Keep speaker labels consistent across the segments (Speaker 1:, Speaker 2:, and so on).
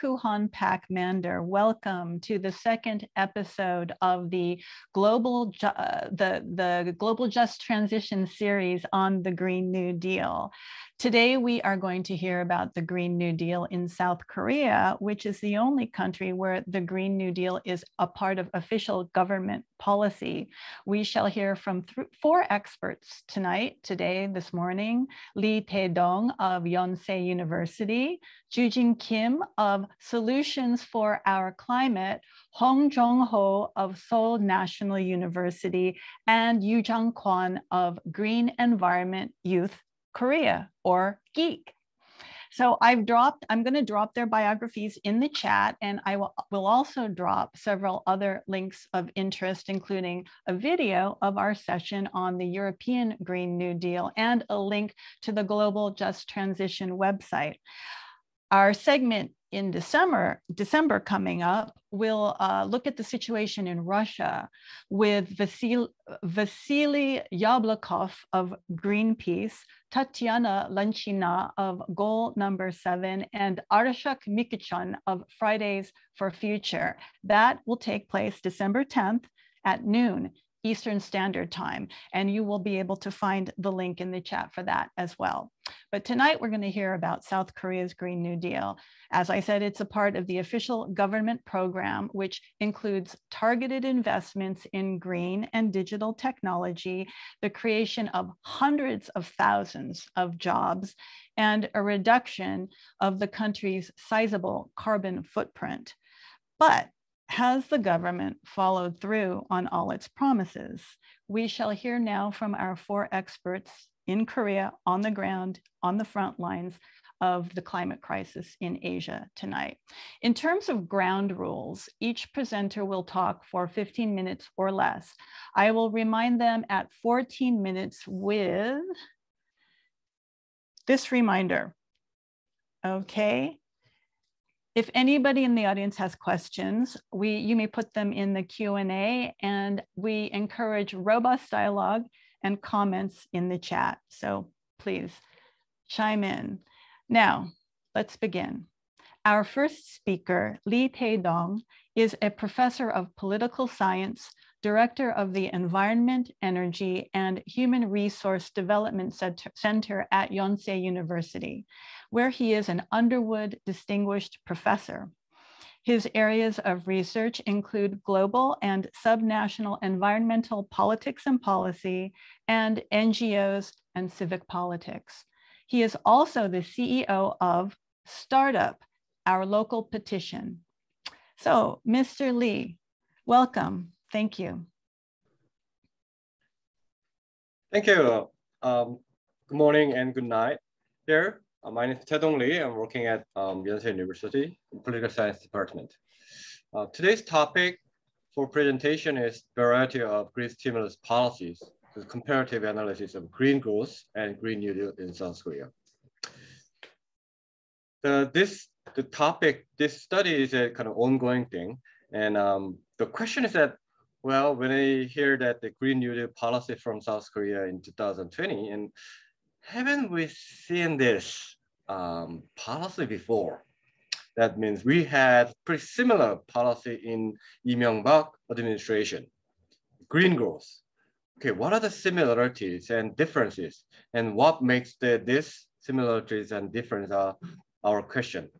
Speaker 1: Koohan Paik-Mander. Welcome to the second episode of the global uh, the the global just transition series on the Green New Deal. Today, we are going to hear about the Green New Deal in South Korea, which is the only country where the Green New Deal is a part of official government policy. We shall hear from four experts tonight, today, this morning, Lee Tae-dong of Yonsei University, Joojin Kim of Solutions for Our Climate, Hong Jong-ho of Seoul National University, and Yoo-Jung Kwon of Green Environment Youth Korea or GEEK. So I've dropped, I'm going to drop their biographies in the chat, and I will, will also drop several other links of interest, including a video of our session on the European Green New Deal and a link to the Global Just Transition website. Our segment in December, December coming up, we'll uh, look at the situation in Russia with Vasil, Vasily Yablokov of Greenpeace, Tatiana Lanshina of Goal Number Seven, and Arshak Makichyan of Fridays for Future. That will take place December 10th at noon Eastern Standard Time, and you will be able to find the link in the chat for that as well. But tonight we're going to hear about South Korea's Green New Deal. As I said, it's a part of the official government program, which includes targeted investments in green and digital technology, the creation of hundreds of thousands of jobs, and a reduction of the country's sizable carbon footprint. But has the government followed through on all its promises? We shall hear now from our four experts in Korea on the ground, on the front lines of the climate crisis in Asia tonight. In terms of ground rules, each presenter will talk for 15 minutes or less. I will remind them at 14 minutes with this reminder. Okay, if anybody in the audience has questions, we, you may put them in the Q&A and we encourage robust dialogue and comments in the chat. So please chime in. Now, let's begin. Our first speaker, Lee Tae-dong, is a professor of political science, director of the Environment, Energy, and Human Resource Development Center at Yonsei University where he is an Underwood Distinguished Professor. His areas of research include global and subnational environmental politics and policy, and NGOs and civic politics. He is also the CEO of Startup, our local petition. So, Mr. Lee, welcome. Thank you.
Speaker 2: Thank you. Um, good morning and good night there. Uh, my name is Taedong Lee. I'm working at um, Yonsei University Political Science Department. Uh, today's topic for presentation is variety of green stimulus policies, the comparative analysis of green growth and green new deal in South Korea. The, this, the topic, this study is a kind of ongoing thing. And um, the question is that, well, when I hear that the Green New Deal policy from South Korea in 2020, and haven't we seen this um, policy before. That means we had pretty similar policy in Lee Myung-bak administration, green growth. Okay, what are the similarities and differences and what makes the, this similarities and difference are our question?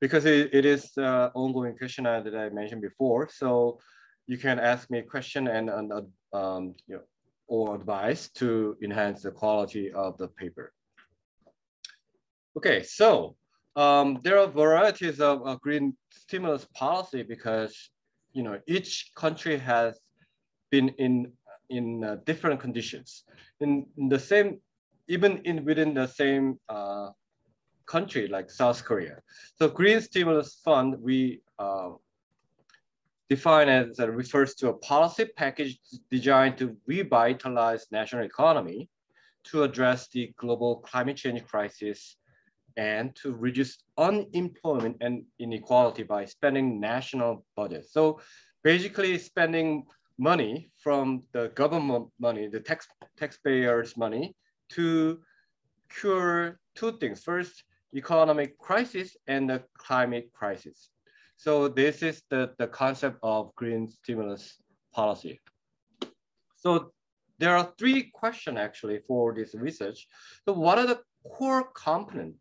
Speaker 2: Because it, it is uh, ongoing question that I mentioned before. So you can ask me a question and, and um, you know, or advice to enhance the quality of the paper. Okay, so um, there are varieties of uh, green stimulus policy because you know each country has been in in uh, different conditions. In, in, the same, even in within the same uh, country like South Korea. So green stimulus fund we uh, define as uh, refers to a policy package designed to revitalize national economy to address the global climate change crisis and to reduce unemployment and inequality by spending national budget. So basically spending money from the government money, the tax taxpayers money to cure two things. First, economic crisis and the climate crisis. So this is the, the concept of green stimulus policy. So there are three questions actually for this research. So what are the core components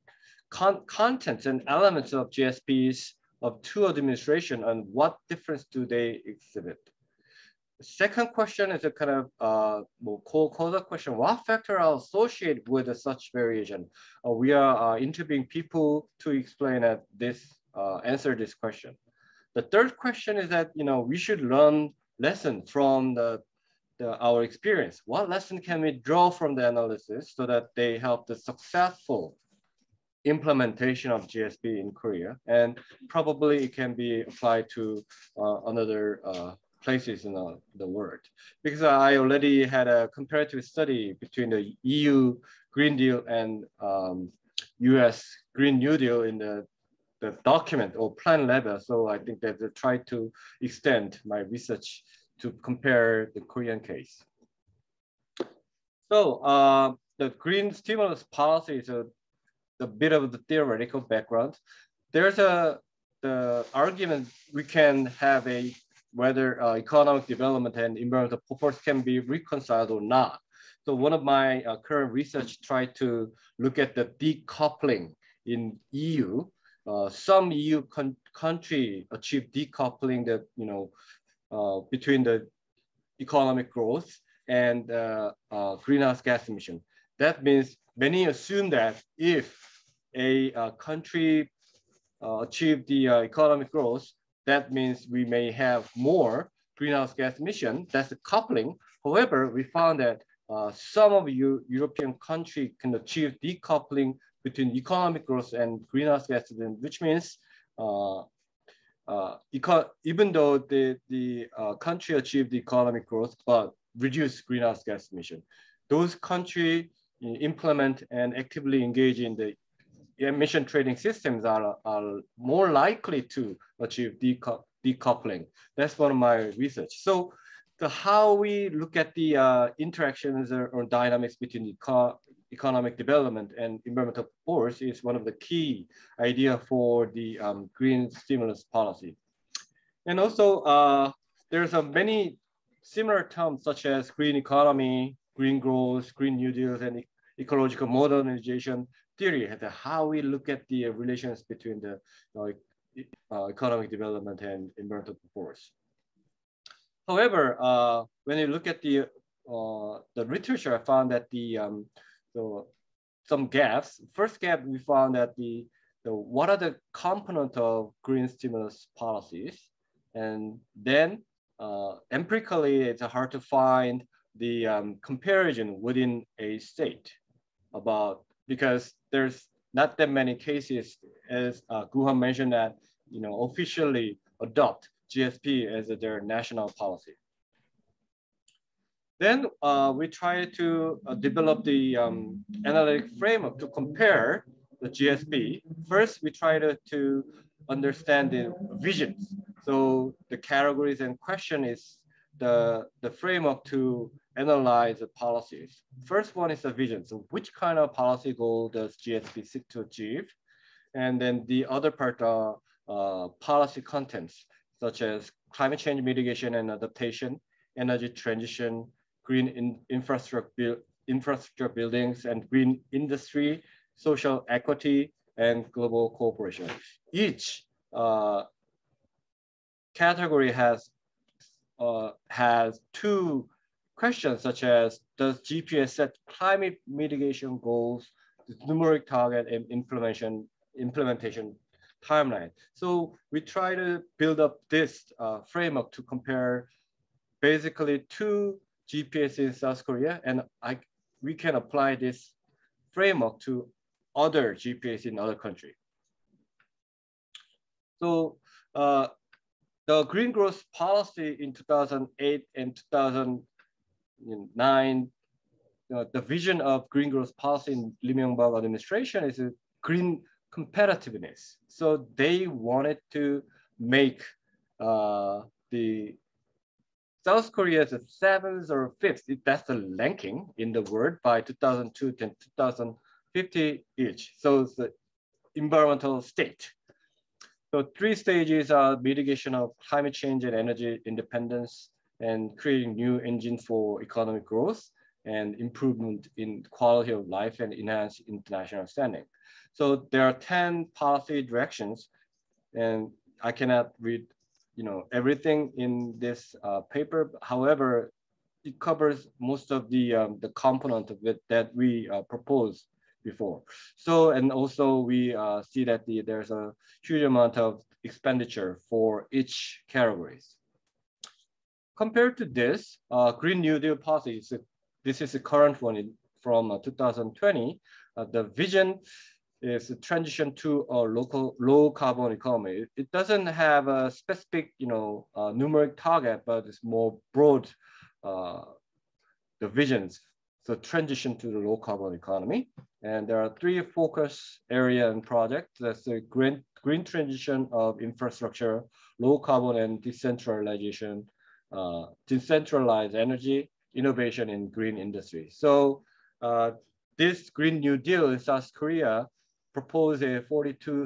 Speaker 2: con contents and elements of GSPs of two administration and what difference do they exhibit? Second question is a kind of uh, more cold question. What factors are associated with such variation? Uh, we are uh, interviewing people to explain that this, uh, answer this question. The third question is that, you know, we should learn lesson from the, the, our experience. What lesson can we draw from the analysis so that they help the successful implementation of GSP in Korea, and probably it can be applied to uh, another uh, places in the, the world. Because I already had a comparative study between the EU Green Deal and um, US Green New Deal in the, the document or plan level. So I think that I try to extend my research to compare the Korean case. So uh, the green stimulus policy is a a bit of the theoretical background, there's a the argument we can have a whether uh, economic development and environmental purpose can be reconciled or not. So one of my uh, current research tried to look at the decoupling in EU. Uh, some EU country achieve decoupling that, you know, uh, between the economic growth and uh, uh, greenhouse gas emission. That means many assume that if a country achieve the economic growth, that means we may have more greenhouse gas emission. That's the coupling. However, we found that uh, some of you European countries can achieve decoupling between economic growth and greenhouse gas emission, which means uh, uh, even though the, the uh, country achieved economic growth, but reduce greenhouse gas emission, those country implement and actively engage in the emission trading systems are, are more likely to achieve decoupling. That's one of my research. So the how we look at the uh, interactions or, or, dynamics between eco economic development and environmental force is one of the key idea for the um, green stimulus policy. And also uh, there's a many similar terms such as green economy, green growth, green new deals, and ecological modernization theory, how we look at the relations between the uh, economic development and environmental force. However, uh, when you look at the uh, the literature, I found that the um, so some gaps. First gap, we found that the, the what are the components of green stimulus policies, and then uh, empirically, it's hard to find the um, comparison within a state about because there's not that many cases as uh, Koohan mentioned that you know officially adopt GSP as their national policy. Then uh, we try to uh, develop the um, analytic framework to compare the GSP. First, we try to, to understand the visions. So the categories and question is the, the framework to analyze the policies. First one is the vision. So which kind of policy goal does GSP seek to achieve? And then the other part are uh, policy contents such as climate change mitigation and adaptation, energy transition, green in infrastructure, infrastructure buildings and green industry, social equity, and global cooperation. Each uh, category has, uh, has two questions such as, does GPS set climate mitigation goals, the numeric target and implementation, implementation timeline. So we try to build up this uh, framework to compare basically two GPS in South Korea, and I, we can apply this framework to other GPS in other country. So uh, the green growth policy in 2008 and 2009, uh, the vision of green growth policy in Lee Myung-bak administration is a green competitiveness. So they wanted to make uh, the South Korea a seventh or fifth, that's the ranking in the world by 2002 to 2050 each. So the environmental state. So three stages are mitigation of climate change and energy independence and creating new engine for economic growth and improvement in quality of life and enhance international standing. So there are 10 policy directions and I cannot read you know, everything in this uh, paper. However, it covers most of the, um, the component of it that we uh, proposed before. So, and also we uh, see that the, there's a huge amount of expenditure for each categories. Compared to this, uh, Green New Deal policy, is this is the current one in, from uh, 2020. Uh, the vision is transition to a local low carbon economy. It, doesn't have a specific, you know, uh, numeric target, but it's more broad uh, the visions. So transition to the low carbon economy. And there are three focus area and projects. That's the green, green transition of infrastructure, low carbon and decentralization, uh, decentralized energy, innovation in green industry. So uh, this Green New Deal in South Korea propose a 42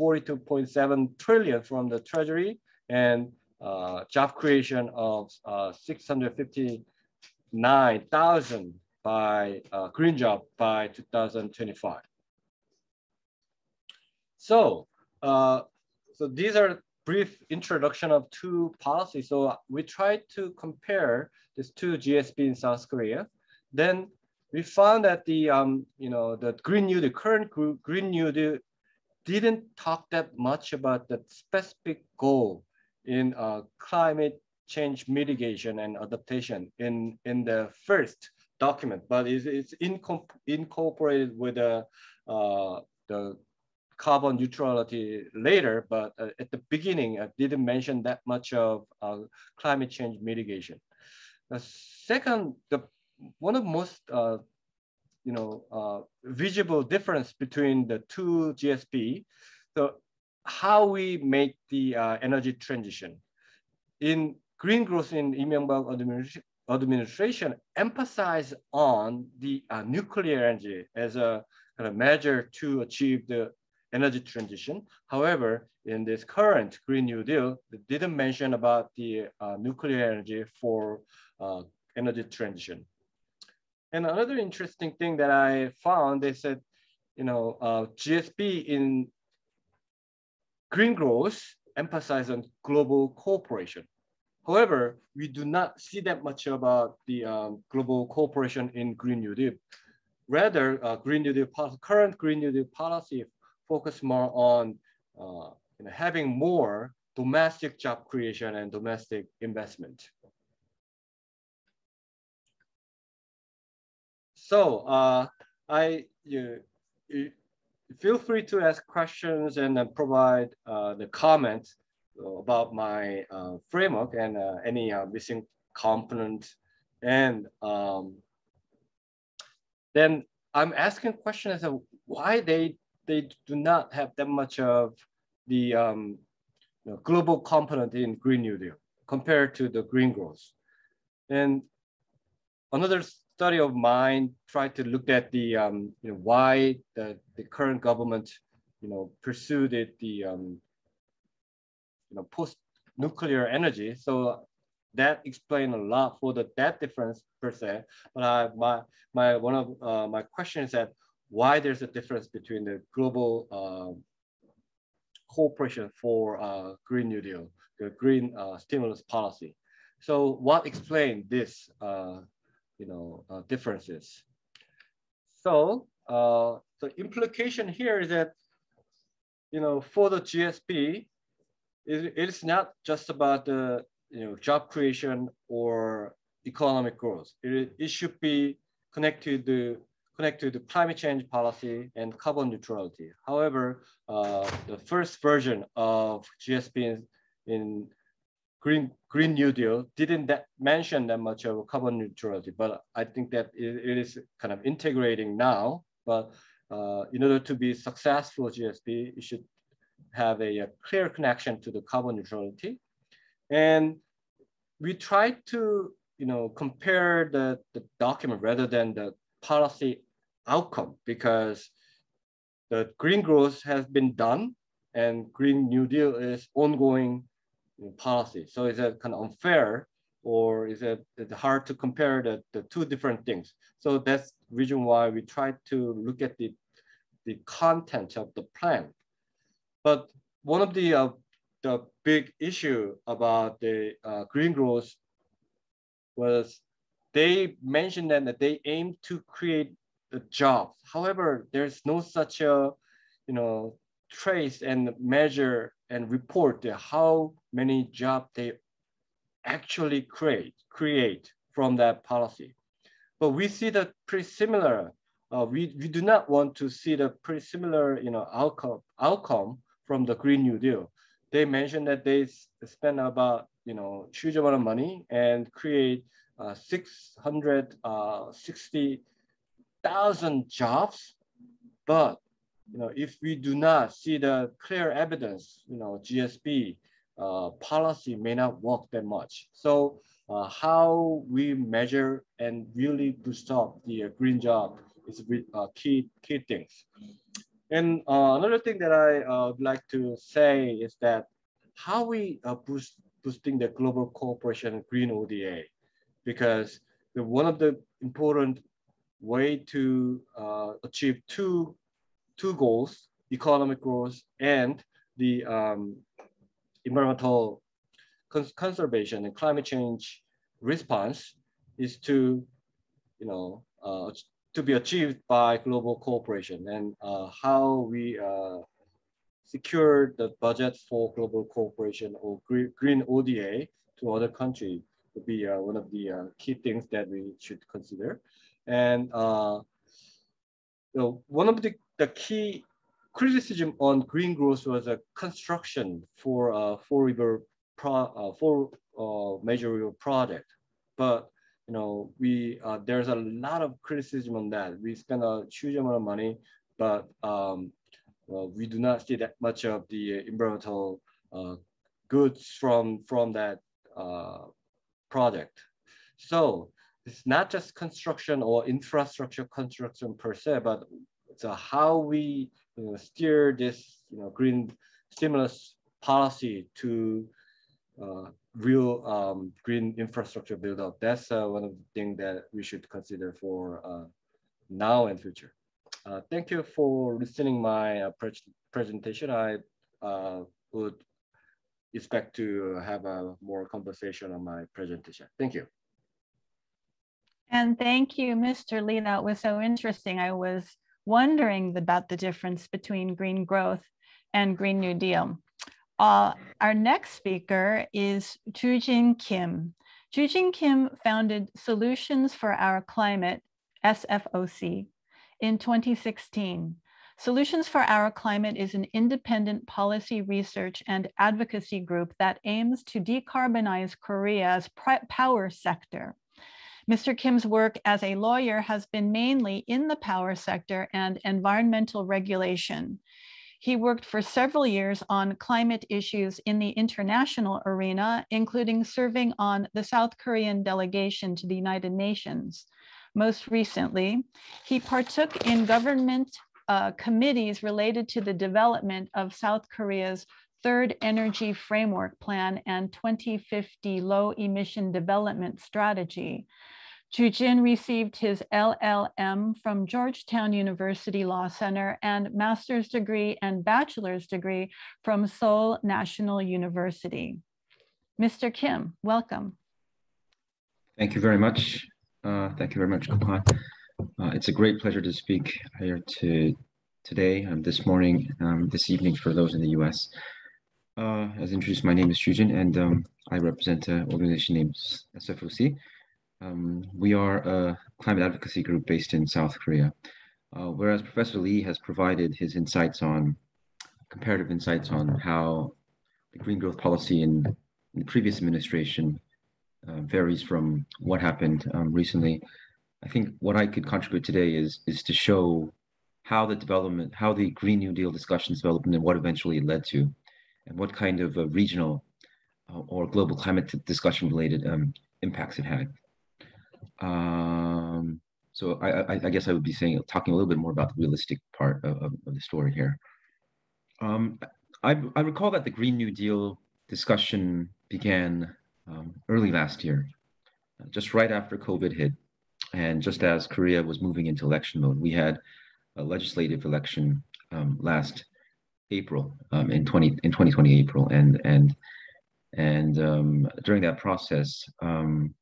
Speaker 2: 42.7 trillion from the treasury and uh, job creation of uh, 659,000 by uh, green job by 2025. So, uh, so these are brief introduction of two policies. So we tried to compare these two GSP in South Korea. Then we found that the um, you know the Green New, the current Green New Deal didn't talk that much about the specific goal in uh, climate change mitigation and adaptation in in the first document, but it's, it's incorporated with the uh, the carbon neutrality later, but uh, at the beginning, I didn't mention that much of uh, climate change mitigation. The second, the one of the most uh, you know uh, visible difference between the two GSP, so how we make the uh, energy transition. In green growth in Myung-bak administration, administration emphasize on the uh, nuclear energy as a kind of measure to achieve the energy transition. However, in this current Green New Deal, it didn't mention about the uh, nuclear energy for uh, energy transition. And another interesting thing that I found is that, you know, uh, GSP in green growth emphasize on global cooperation. However, we do not see that much about the um, global cooperation in Green New Deal. Rather, uh, Green New Deal current Green New Deal policy focus more on uh, you know, having more domestic job creation and domestic investment. So uh, I you, you, feel free to ask questions and then provide uh, the comments about my uh, framework and uh, any uh, missing component. And um, then I'm asking questions as to why they they do not have that much of the um, you know, global component in Green New Deal compared to the green growth. And another study of mine tried to look at the um, you know why the, the current government you know pursued it, the um, you know post nuclear energy. So that explained a lot for the that difference per se. But I, my my one of uh, my questions that why there's a difference between the global uh, cooperation for uh, Green New Deal, the green uh, stimulus policy. So what explained this, uh, you know, uh, differences? So uh, the implication here is that, you know, for the GSP, it, it's not just about the, you know, job creation or economic growth. It, it should be connected to connected to climate change policy and carbon neutrality. However, uh, the first version of GSP in, in Green, Green New Deal didn't that mention that much of carbon neutrality, but I think that it, it is kind of integrating now. But uh, in order to be successful GSP, it should have a, a clear connection to the carbon neutrality. And we tried to you know, compare the, the document rather than the policy outcome because the green growth has been done and Green New Deal is ongoing policy. So is it kind of unfair or is it hard to compare the, the two different things? So that's reason why we try to look at the, the content of the plan. But one of the, uh, the big issue about the uh, green growth was they mentioned that they aim to create the jobs. However, there's no such a, you know, trace and measure and report how many jobs they actually create create from that policy. But we see that pretty similar. Uh, we, we do not want to see the pretty similar you know outcome outcome from the Green New Deal. They mentioned that they spend about you know huge amount of money and create uh, 660,000 uh, jobs. But you know, if we do not see the clear evidence, you know, GSP uh, policy may not work that much. So uh, how we measure and really boost up the uh, green job is uh, key key things. And another thing that I would like to say is that how we boost boosting the global cooperation green ODA, because the, one of the important way to achieve two, two goals, economic growth and the um, environmental cons conservation and climate change response is to, you know, uh, to be achieved by global cooperation and uh, how we uh, secure the budget for global cooperation or green ODA to other countries would be uh, one of the uh, key things that we should consider. And uh, you know, one of the, the key criticism on green growth was a construction for a four river pro, uh, four uh, major river project. But you know, we uh, there's a lot of criticism on that. We spend a huge amount of money, but um, well, we do not see that much of the environmental uh, goods from from that uh, project. So it's not just construction or infrastructure construction per se, but it's how we you know, steer this you know green stimulus policy to uh, real um, green infrastructure build up. That's uh, one of the things that we should consider for uh, now and future. Uh, thank you for listening my uh, pre presentation. I uh, would expect to have a more conversation on my presentation. Thank you.
Speaker 1: And thank you, Mr. Lee. That was so interesting. I was wondering about the difference between green growth and Green New Deal. Uh, our next speaker is Joojin Kim. Joojin Kim founded Solutions for Our Climate, SFOC, in 2016. Solutions for Our Climate is an independent policy research and advocacy group that aims to decarbonize Korea's power sector. Mr. Kim's work as a lawyer has been mainly in the power sector and environmental regulation. He worked for several years on climate issues in the international arena, including serving on the South Korean delegation to the United Nations. Most recently, he partook in government uh, committees related to the development of South Korea's third energy framework plan and 2050 low emission development strategy. Joojin received his LLM from Georgetown University Law Center and master's degree and bachelor's degree from Seoul National University. Mr. Kim, welcome.
Speaker 3: Thank you very much. Uh, thank you very much, Koohan. Uh, it's a great pleasure to speak here to today, um, this morning, um, this evening for those in the US. Uh, as introduced, my name is Joojin and um, I represent an organization named SFOC, um, we are a climate advocacy group based in South Korea. Uh, whereas Professor Lee has provided his insights on, comparative insights on how the green growth policy in, in the previous administration uh, varies from what happened um, recently. I think what I could contribute today is, is to show how the development, how the Green New Deal discussions developed and what eventually it led to, and what kind of regional uh, or global climate discussion related um, impacts it had. Um, so I, I, I, guess I would be saying, talking a little bit more about the realistic part of, of, of the story here. Um, I, I recall that the Green New Deal discussion began um, early last year, just right after COVID hit, and just as Korea was moving into election mode. We had a legislative election um, last April um, in 20 in 2020 April, and and and um, during that process, um,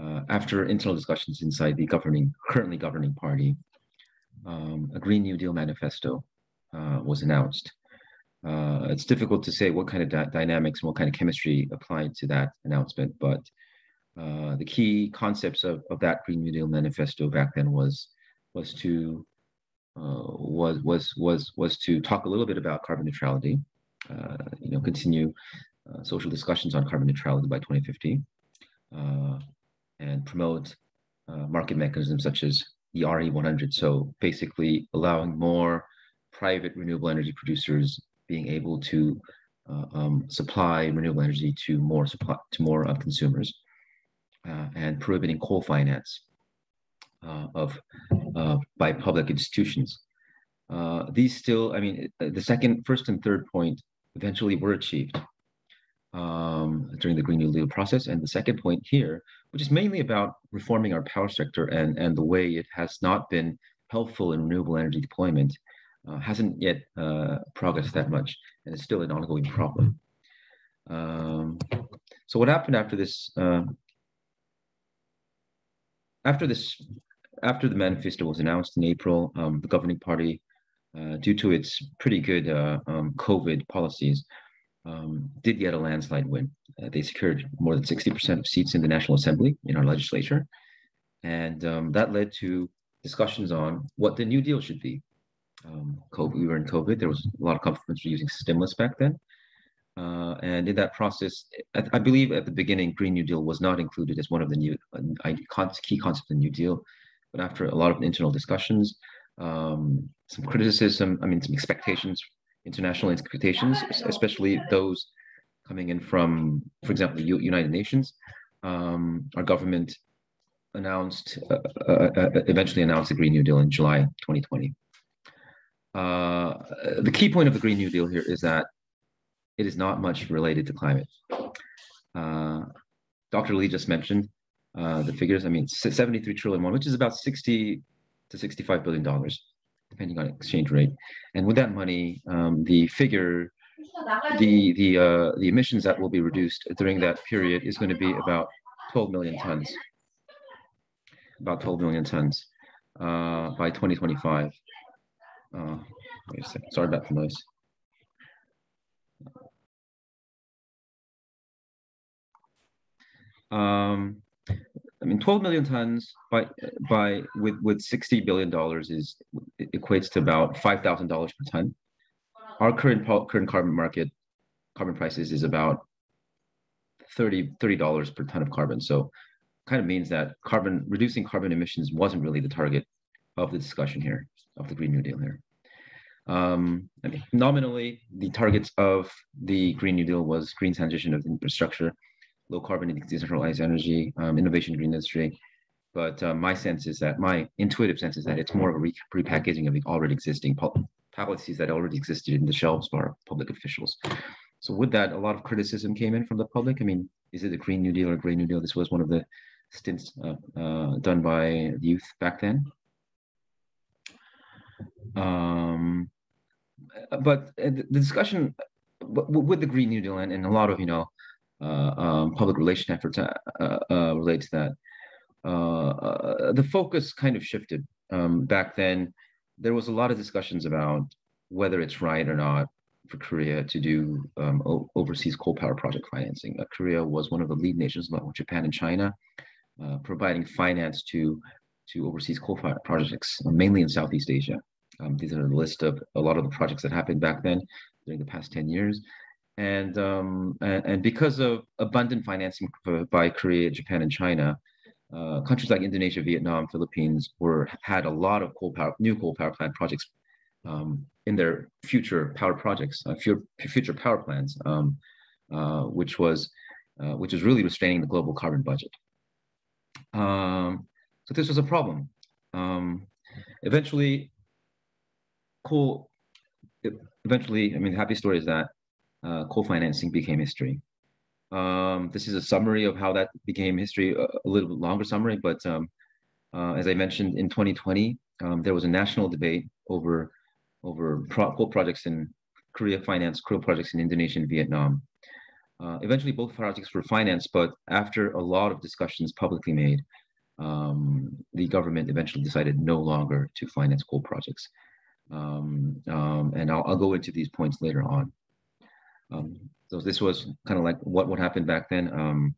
Speaker 3: uh, after internal discussions inside the governing, currently governing party, um, a Green New Deal manifesto uh, was announced. Uh, it's difficult to say what kind of dynamics and what kind of chemistry applied to that announcement, but uh, the key concepts of, of that Green New Deal manifesto back then was was to uh, was was was was to talk a little bit about carbon neutrality, uh, you know, continue social discussions on carbon neutrality by 2050 and promote uh, market mechanisms such as the RE100. So basically allowing more private renewable energy producers being able to uh, um, supply renewable energy to more supply to more uh, consumers, uh, and prohibiting coal finance uh, of uh, by public institutions. these still, I mean, the second, first, and third point eventually were achieved. um, during the Green New Deal process. And the second point here, which is mainly about reforming our power sector and, and the way it has not been helpful in renewable energy deployment, uh, hasn't yet uh, progressed that much, and it's still an ongoing problem. Um, so what happened after this? Uh, after this, after the manifesto was announced in April, um, the governing party, uh, due to its pretty good uh, um, COVID policies, um, did get a landslide win. Uh, they secured more than 60% of seats in the National Assembly in our legislature. And um, that led to discussions on what the New Deal should be. Um, COVID, we were in COVID. There was a lot of confidence for using stimulus back then. Uh, and in that process, I, I, believe at the beginning, Green New Deal was not included as one of the new uh, key concepts of the New Deal. But after a lot of internal discussions, um, some criticism, I mean, some expectations international expectations, especially those coming in from, for example, the United Nations. Um, our government announced, uh, uh, uh, eventually announced the Green New Deal in July 2020. Uh, the key point of the Green New Deal here is that it is not much related to climate. Uh, Dr. Lee just mentioned uh, the figures. I mean, 73 trillion won, which is about 60 to 65 billion dollars depending on exchange rate. And with that money, um, the figure, the the uh, the emissions that will be reduced during that period is going to be about 12 million tons. About 12 million tons uh, by 2025. Uh, wait a. Sorry about the noise. Um, I mean, 12 million tons by by with with 60 billion dollars is equates to about five thousand dollars per ton. Our current current carbon market carbon prices is about 30 dollars per ton of carbon. So, kind of means that carbon reducing carbon emissions wasn't really the target of the discussion here of the Green New Deal here. Um, I mean, nominally, the targets of the Green New Deal was green transition of infrastructure low carbon and decentralized energy, um, innovation green industry. But uh, my sense is that my intuitive sense is that it's more of a re- repackaging of the already existing policies that already existed in the shelves our public officials. So with that, a lot of criticism came in from the public. I mean, is it a Green New Deal or Green New Deal? This was one of the stints uh, uh, done by the youth back then. Um, but uh, the discussion with the Green New Deal and, and a lot of, you know, uh, um, public relation efforts uh, uh, relate to that. the focus kind of shifted. Um, back then, there was a lot of discussions about whether it's right or not for Korea to do um, overseas coal power project financing. Uh, Korea was one of the lead nations, along with Japan and China, uh, providing finance to to overseas coal power projects, uh, mainly in Southeast Asia. Um, these are the list of a lot of the projects that happened back then during the past 10 years and um, and, because of abundant financing by Korea, Japan, and China, uh, countries like Indonesia, Vietnam, Philippines were had a lot of coal power, new coal power plant projects um, in their future power projects, uh, future power plants, um, uh, which was uh, which was really restraining the global carbon budget. Um, so this was a problem. Um, eventually, coal. Eventually, I mean, the happy story is that uh, co-financing became history. Um, this is a summary of how that became history, a, little bit longer summary, but um, uh, as I mentioned, in 2020, um, there was a national debate over over pro- coal projects in Korea financed coal projects in Indonesia and Vietnam. Uh, eventually, both projects were financed, but after a lot of discussions publicly made, um, the government eventually decided no longer to finance coal projects. Um, um, and I'll, I'll, go into these points later on. Um, so this was kind of like what what happened back then. Um,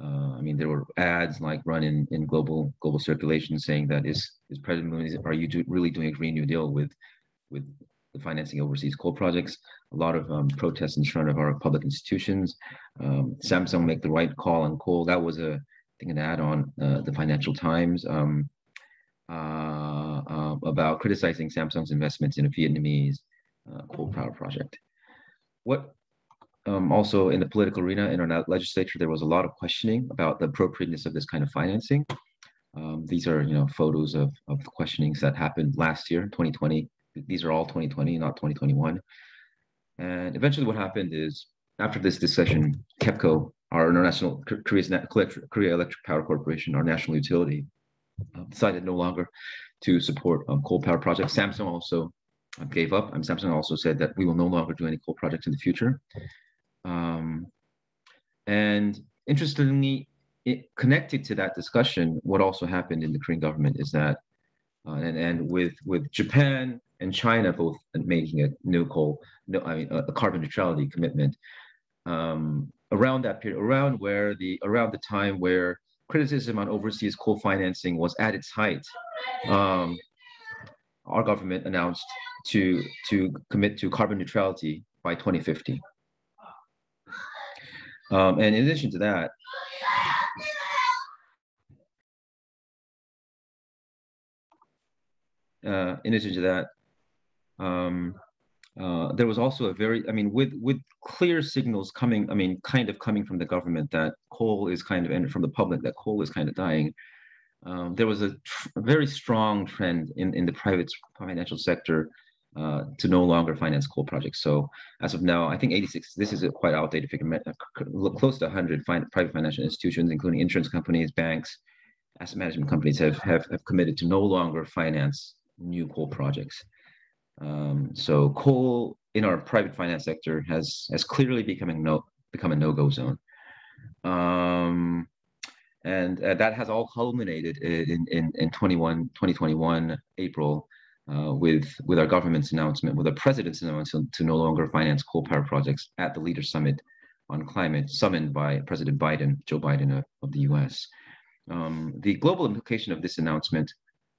Speaker 3: uh, I mean, there were ads like run in, in global global circulation saying that is is President Moon are you do, really doing a Green New Deal with with the financing overseas coal projects? A lot of um, protests in front of our public institutions. Um, Samsung make the right call on coal. That was a I think an ad on uh, the Financial Times um, uh, uh about criticizing Samsung's investments in a Vietnamese uh, coal power project. What um, also in the political arena in our legislature, there was a lot of questioning about the appropriateness of this kind of financing. Um, these are, you know, photos of, of the questionings that happened last year, 2020. These are all 2020, not 2021. And eventually what happened is after this decision, KEPCO, our international Korea's Korea Electric Power Corporation, our national utility, uh, decided no longer to support um, coal power projects. Samsung also gave up. And Samsung also said that we will no longer do any coal projects in the future. Um, and interestingly, it, connected to that discussion, what also happened in the Korean government is that, uh, and, and with with Japan and China both making a no coal, no, I mean, a carbon neutrality commitment, um, around that period, around where the around the time where criticism on overseas coal financing was at its height, um, our government announced to to commit to carbon neutrality by 2050. Um, and in addition to that, uh, in addition to that, um, uh, there was also a very, I mean, with with clear signals coming, I mean, kind of coming from the government that coal is kind of, and from the public that coal is kind of dying. Um, there was a, a, very strong trend in, in the private financial sector uh, to no longer finance coal projects. So as of now, I think 86, this is a quite outdated figure, uh, close to 100 private financial institutions, including insurance companies, banks, asset management companies have, have, have committed to no longer finance new coal projects. Um, so coal in our private finance sector has has clearly becoming no become a no-go zone. Um, and uh, that has all culminated in, in, in 21, 2021 April uh, with with our government's announcement, with our president's announcement to no longer finance coal power projects at the Leader Summit on climate, summoned by President Biden, Joe Biden of, of the U.S. Um, the global implication of this announcement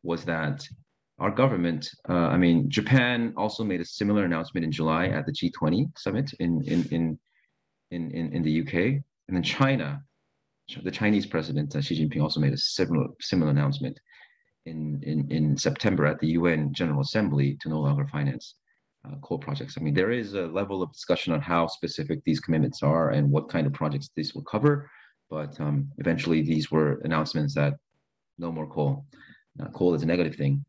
Speaker 3: was that our government, uh, I mean, Japan also made a similar announcement in July at the G20 summit in in in in in, in the UK, and then China, the Chinese president uh, Xi Jinping also made a similar similar announcement in in in September at the UN General Assembly to no longer finance uh, coal projects. I mean, there is a level of discussion on how specific these commitments are and what kind of projects this will cover, but um, eventually these were announcements that no more coal. Uh, coal is a negative thing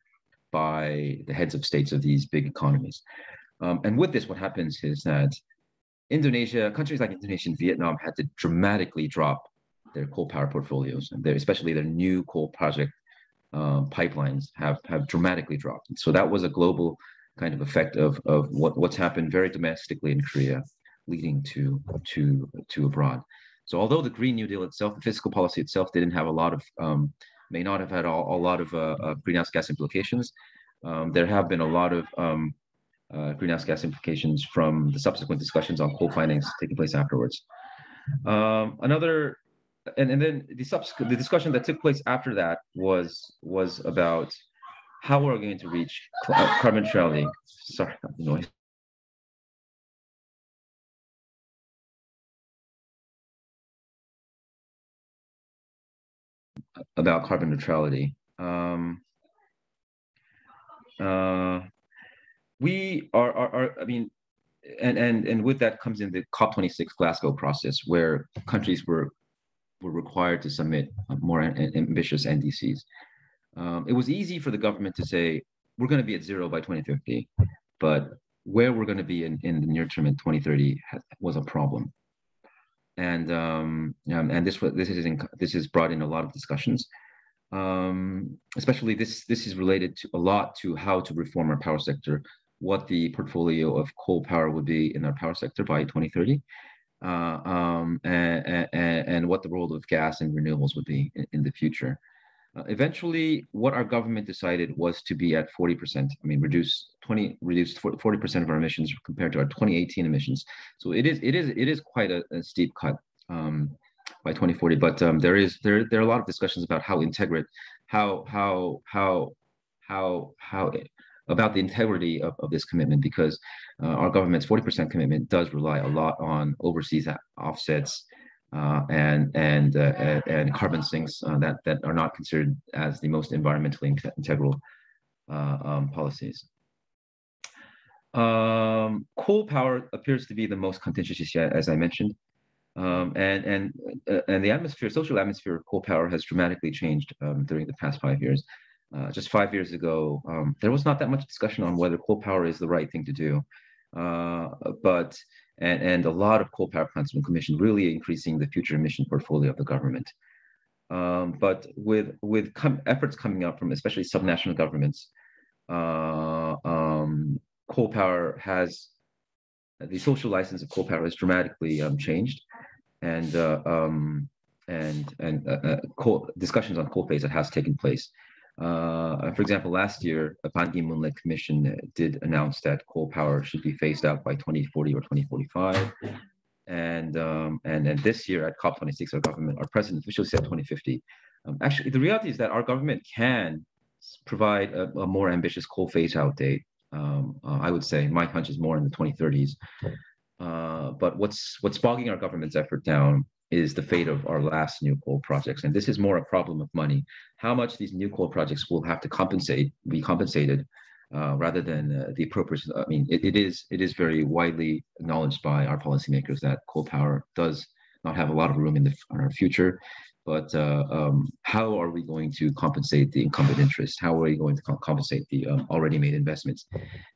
Speaker 3: by the heads of states of these big economies. Um, and with this, what happens is that Indonesia, countries like Indonesia and Vietnam had to dramatically drop their coal power portfolios, and especially their new coal project uh, pipelines have, have dramatically dropped. So that was a global kind of effect of, of what, what's happened very domestically in Korea, leading to, to, to abroad. So although the Green New Deal itself, the fiscal policy itself didn't have a lot of um, may not have had a, a lot of uh, uh, greenhouse gas implications. Um, there have been a lot of um, uh, greenhouse gas implications from the subsequent discussions on coal finance taking place afterwards. Um, another, and, and then the subsequent the discussion that took place after that was was about how we're going to reach carbon neutrality. Sorry, about the noise. about carbon neutrality. Um, uh, we are, are, are, I mean, and, and, and with that comes in the COP26 Glasgow process, where countries were, were required to submit more ambitious NDCs. Um, it was easy for the government to say, we're going to be at zero by 2050, but where we're going to be in, in the near term in 2030 was a problem and um, um, and this was this is in, this has brought in a lot of discussions. Um, especially this this is related to a lot to how to reform our power sector, what the portfolio of coal power would be in our power sector by 2030, uh, um, and, and, and, what the role of gas and renewables would be in, in the future. Uh, eventually, what our government decided was to be at 40%. I mean, reduce 20, reduce 40% of our emissions compared to our 2018 emissions. So it is, it is, it is quite a, a steep cut um, by 2040. But um, there is, there, there are a lot of discussions about how integrate, how, how, how, how, how about the integrity of, of this commitment because uh, our government's 40% commitment does rely a lot on overseas offsets uh, and and uh, and carbon sinks uh, that that are not considered as the most environmentally integral uh, um, policies. Um, coal power appears to be the most contentious issue, as I mentioned, um, and and uh, and the atmosphere, social atmosphere of coal power has dramatically changed um, during the past five years. Uh, just five years ago, um, there was not that much discussion on whether coal power is the right thing to do. Uh, but and, and a lot of coal power plants have been commissioned, really increasing the future emission portfolio of the government. Um, but with with com efforts coming up from especially subnational governments, uh, um, coal power has the social license of coal power has dramatically um, changed, and uh, um, and and uh, uh, coal, discussions on coal phase that has taken place. Uh, for example, last year, the Ban Ki-moon led commission did announce that coal power should be phased out by 2040 or 2045. And um, and and this year at COP26, our government, our president officially said 2050. Um, actually, the reality is that our government can provide a, a more ambitious coal phase out date. Um, uh, I would say my hunch is more in the 2030s. Uh, but what's what's bogging our government's effort down is the fate of our last new coal projects. And this is more a problem of money. How much these new coal projects will have to compensate, be compensated, uh, rather than uh, the appropriate. I mean, it, it is it is very widely acknowledged by our policymakers that coal power does not have a lot of room in, the, in our future. But uh, um, how are we going to compensate the incumbent interest? How are we going to compensate the um, already made investments?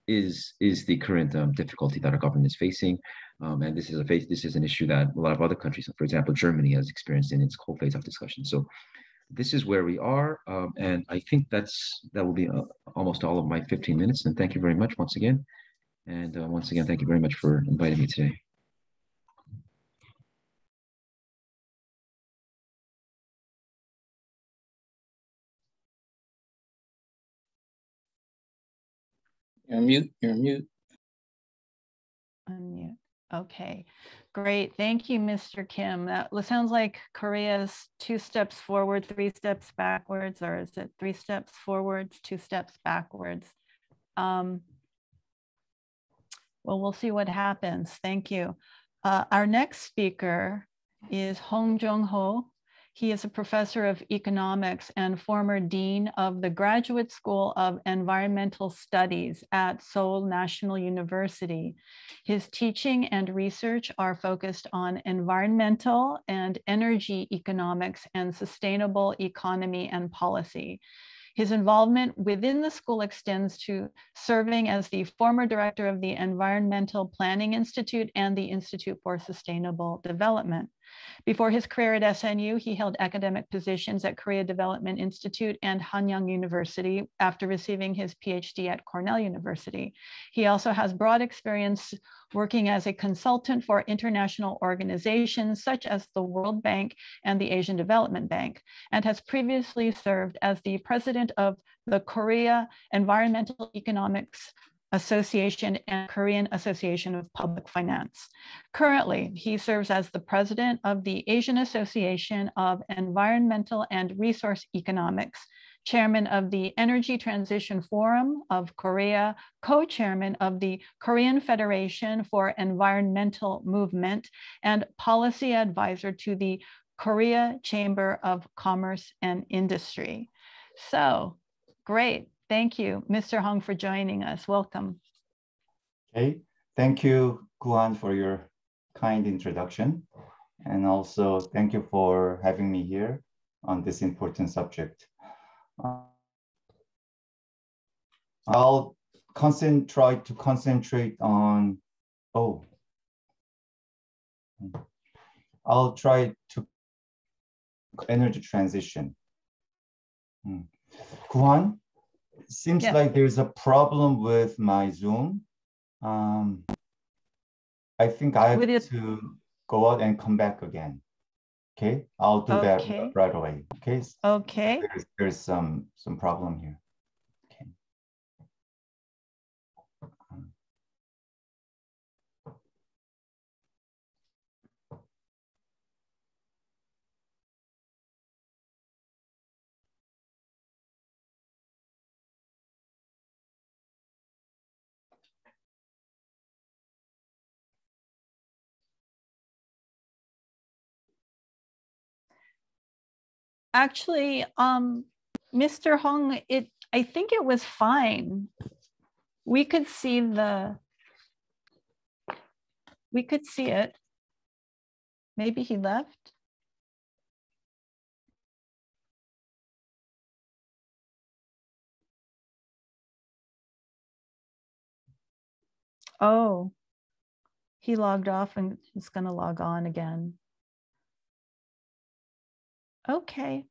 Speaker 3: Is is the current um, difficulty that our government is facing? Um, and this is a phase, this is an issue that a lot of other countries, for example, Germany has experienced in its coal phase of discussion. So this is where we are. Um, and I think that's that will be uh, almost all of my 15 minutes. And thank you very much once again. And uh, once again, thank you very much for inviting me today.
Speaker 4: You're mute, you're mute.
Speaker 1: Unmute. Okay, great. Thank you, Mr. Kim. That sounds like Korea's two steps forward, three steps backwards, or is it three steps forwards, two steps backwards? Um, well, we'll see what happens. Thank you. Uh, our next speaker is Hong Jong-ho. He is a professor of economics and former dean of the Graduate School of Environmental Studies at Seoul National University. His teaching and research are focused on environmental and energy economics and sustainable economy and policy. His involvement within the school extends to serving as the former director of the Environmental Planning Institute and the Institute for Sustainable Development. Before his career at SNU, he held academic positions at Korea Development Institute and Hanyang University after receiving his PhD at Cornell University. He also has broad experience working as a consultant for international organizations such as the World Bank and the Asian Development Bank, and has previously served as the president of the Korea Environmental Economics Association and Korean Association of Public Finance. Currently, he serves as the president of the Asian Association of Environmental and Resource Economics, chairman of the Energy Transition Forum of Korea, co-chairman of the Korean Federation for Environmental Movement, and policy advisor to the Korea Chamber of Commerce and Industry. So great. Thank you, Mr. Hong, for joining us. Welcome.
Speaker 5: Okay, thank you, Koohan, for your kind introduction. And also thank you for having me here on this important subject. Uh, I'll concentrate to concentrate on, oh, I'll try to energy transition. Hmm. Koohan, seems yeah. like there's a problem with my Zoom. Um, I think I have to go out and come back again. Okay, I'll do okay. that right away. Okay.
Speaker 1: Okay.
Speaker 5: There's, there's some some problem here.
Speaker 1: Actually, um, Mr. Hong, it I think it was fine. We could see the, we could see it. Maybe he left. Oh, he logged off and he's going to log on again. Okay.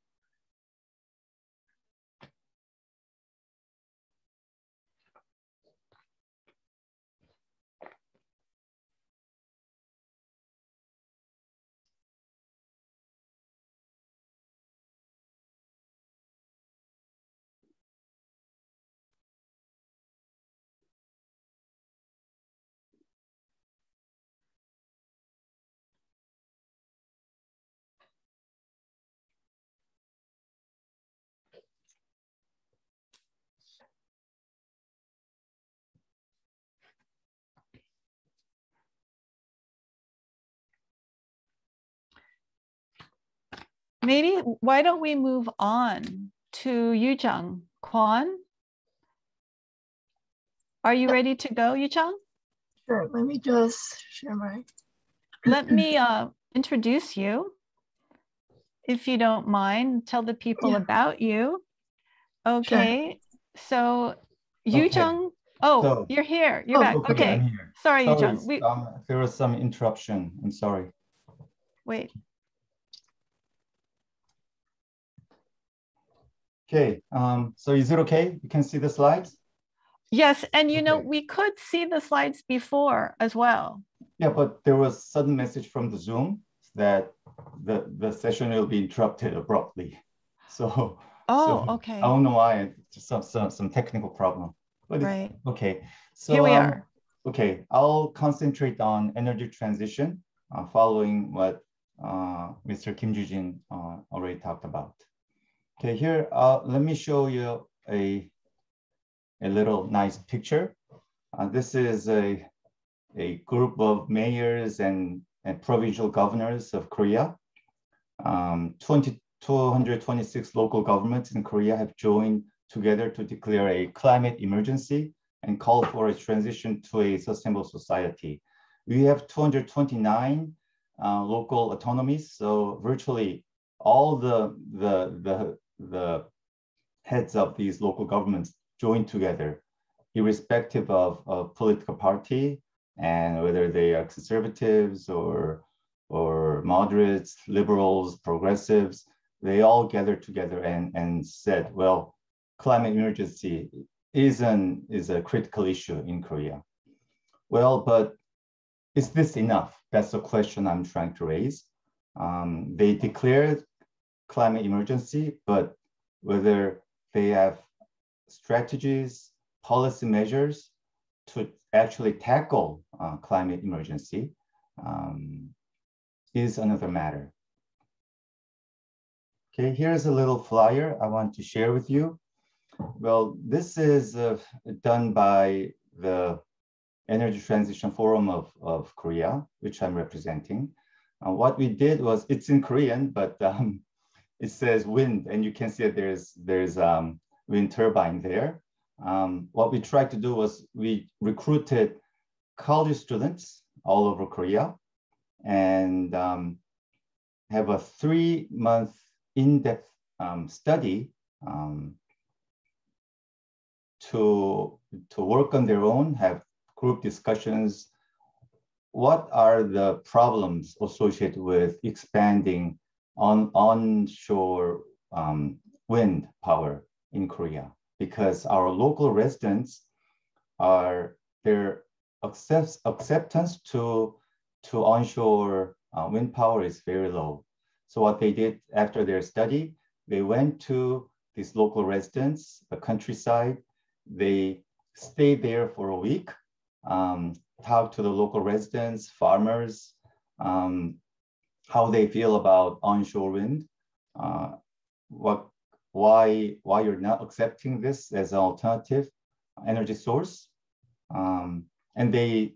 Speaker 1: Maybe why don't we move on to Yoo-Jung Kwon? Are you ready to go, Yoo-Jung?
Speaker 6: Sure, let me just share my.
Speaker 1: Let me uh, introduce you, if you don't mind. Tell the people
Speaker 6: Yeah.
Speaker 1: about you. Okay, so Yoo-Jung, oh,
Speaker 5: So-
Speaker 1: you're here. You're
Speaker 6: Oh,
Speaker 1: back.
Speaker 5: Okay,
Speaker 1: Okay, sorry,
Speaker 5: Sorry,
Speaker 1: Yoo-Jung. We,
Speaker 5: um, there was some interruption. I'm sorry.
Speaker 1: wait.
Speaker 5: Okay, um, so is it okay? You can see the slides?
Speaker 1: Yes, and you know, we could see the slides before as well.
Speaker 5: Yeah, but there was sudden message from the Zoom that the, the session will be interrupted abruptly. So,
Speaker 1: Oh,
Speaker 5: so
Speaker 1: okay,
Speaker 5: I don't know why, just some, some, some technical problem. But it's-
Speaker 1: right.
Speaker 5: Okay, so.
Speaker 1: Here we
Speaker 5: um,
Speaker 1: are.
Speaker 5: Okay, I'll concentrate on energy transition, uh, following what uh, Mr. Kim Joo-jin uh, already talked about. Okay, here, uh, let me show you a, a little nice picture. Uh, this is a, a group of mayors and, and provincial governors of Korea. Um, 20, 226 local governments in Korea have joined together to declare a climate emergency and call for a transition to a sustainable society. We have 229 uh, local autonomies, so virtually all the, the, the, the heads of these local governments join together, irrespective of, of political party and whether they are conservatives or, or moderates, liberals, progressives, they all gathered together and, and said, well, climate emergency is an is a critical issue in Korea. Well, but is this enough? That's the question I'm trying to raise. Um, they declared climate emergency, but whether they have strategies, policy measures to actually tackle uh, climate emergency um, is another matter. Okay, here's a little flyer I want to share with you. Well, this is uh, done by the Energy Transition Forum of, of Korea, which I'm representing. Uh, what we did was, it's in Korean, but um, it says wind, and you can see that there's, there's um, wind turbine there. Um, what we tried to do was we recruited college students all over Korea and um, have a three month in-depth um, study um, to, to work on their own, have group discussions. What are the problems associated with expanding on onshore um, wind power in Korea? Because our local residents are their accept, acceptance to, to onshore uh, wind power is very low. So what they did after their study, they went to these local residents, the countryside, they stayed there for a week, um, talked to the local residents, farmers, um, how they feel about onshore wind, uh, what, why, why you're not accepting this as an alternative energy source. Um, and they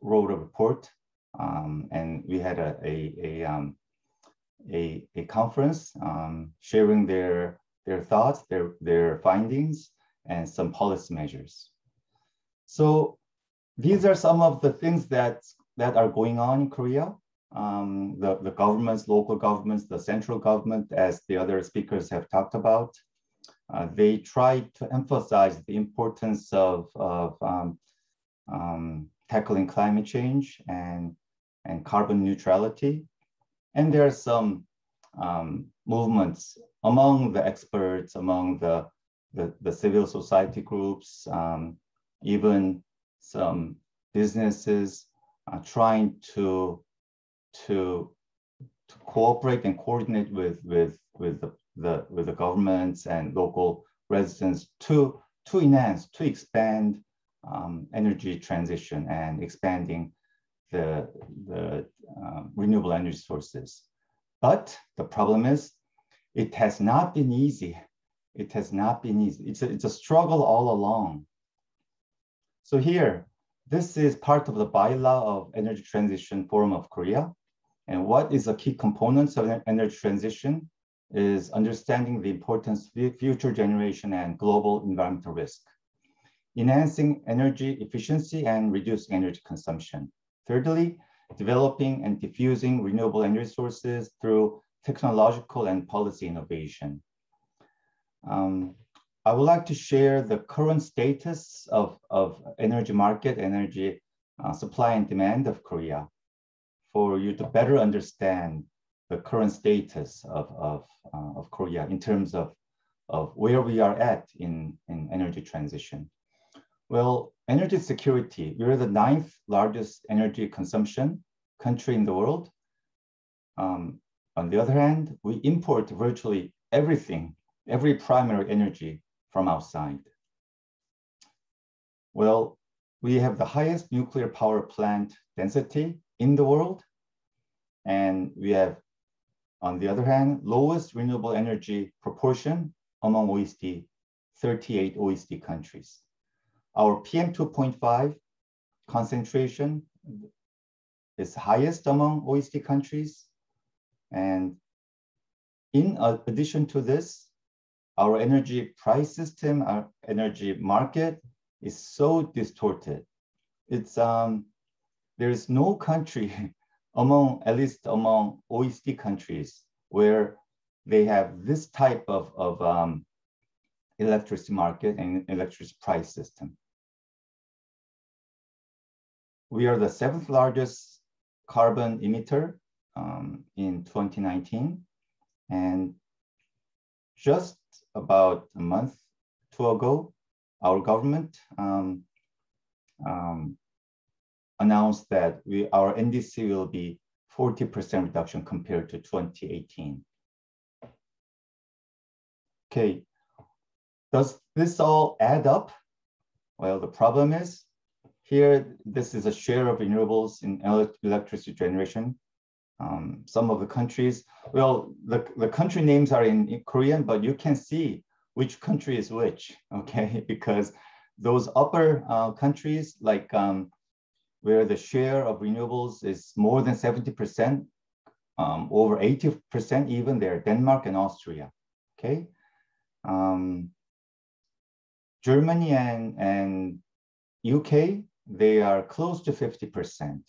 Speaker 5: wrote a report um, and we had a, a, a, um, a, a conference um, sharing their, their thoughts, their, their findings, and some policy measures. So these are some of the things that, that are going on in Korea. Um, the, the governments, local governments, the central government, as the other speakers have talked about, uh, they try to emphasize the importance of, of um, um, tackling climate change and, and carbon neutrality. And there are some um, movements among the experts, among the, the, the civil society groups, um, even some businesses uh, trying to, to, to cooperate and coordinate with, with, with, the, the, with the governments and local residents to, to enhance, to expand um, energy transition and expanding the, the uh, renewable energy sources. But the problem is it has not been easy. It has not been easy. It's a, it's a struggle all along. So here, this is part of the bylaw of Energy Transition Forum of Korea. And what is a key components of energy transition is understanding the importance of future generation and global environmental risk, enhancing energy efficiency and reducing energy consumption. Thirdly, developing and diffusing renewable energy sources through technological and policy innovation. Um, I would like to share the current status of, of energy market, energy uh, supply and demand of Korea for you to better understand the current status of, of, uh, of Korea in terms of, of where we are at in, in energy transition. Well, energy security, we're the ninth largest energy consumption country in the world. Um, on the other hand, we import virtually everything, every primary energy from outside. Well, we have the highest nuclear power plant density in the world. And we have, on the other hand, lowest renewable energy proportion among OECD, 38 OECD countries. Our PM2.5 concentration is highest among OECD countries and in addition to this, our energy price system, our energy market is so distorted. It's um, there is no country among, at least among OECD countries, where they have this type of, of um, electricity market and electricity price system. We are the seventh largest carbon emitter um, in 2019. And just about a month, two ago, our government um, um, announced that we, our NDC will be 40% reduction compared to 2018. Okay, does this all add up? Well, the problem is here, this is a share of renewables in electricity generation um, some of the countries. Well, the, the country names are in, in, Korean, but you can see which country is which, okay? because those upper uh, countries, like um, where the share of renewables is more than 70%, um, over 80% even there, Denmark and Austria, okay? Um, Germany and, and UK, they are close to 50%.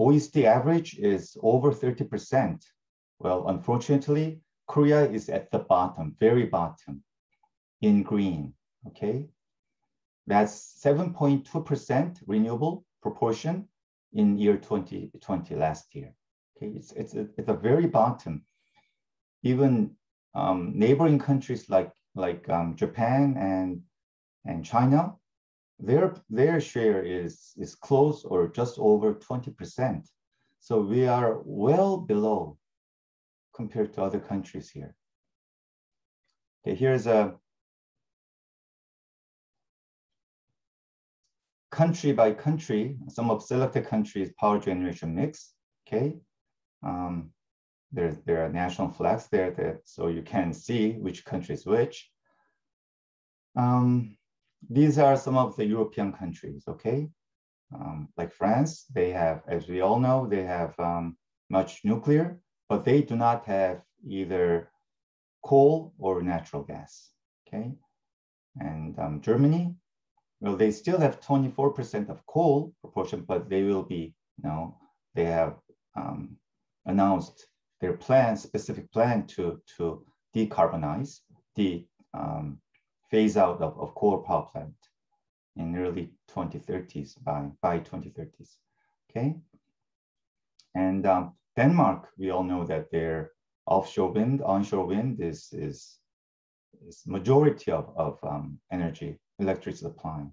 Speaker 5: OECD average is over 30%. Well, unfortunately, Korea is at the bottom, very bottom in green, okay? That's 7.2% renewable proportion in year 2020 last year. Okay, it's, it's, a, it's a very bottom. Even um, neighboring countries like, like um, Japan and, and China, their, their share is, is close or just over 20%. So we are well below compared to other countries here. Okay, here's a country by country, some of selected countries power generation mix, okay? Um, there, there are national flags there, that, so you can see which country is which. Um, these are some of the European countries, okay? Um, like France, they have, as we all know, they have um, much nuclear, but they do not have either coal or natural gas, okay? And um, Germany, well, they still have 24% of coal proportion, but they will be, you know, they have um, announced their plan, specific plan to, to decarbonize, the um, phase out of, of coal power plant. in early 2030s by, by 2030s, okay? And um, Denmark, we all know that their offshore wind, onshore wind is, is, is majority of, of um, energy, electricity supply.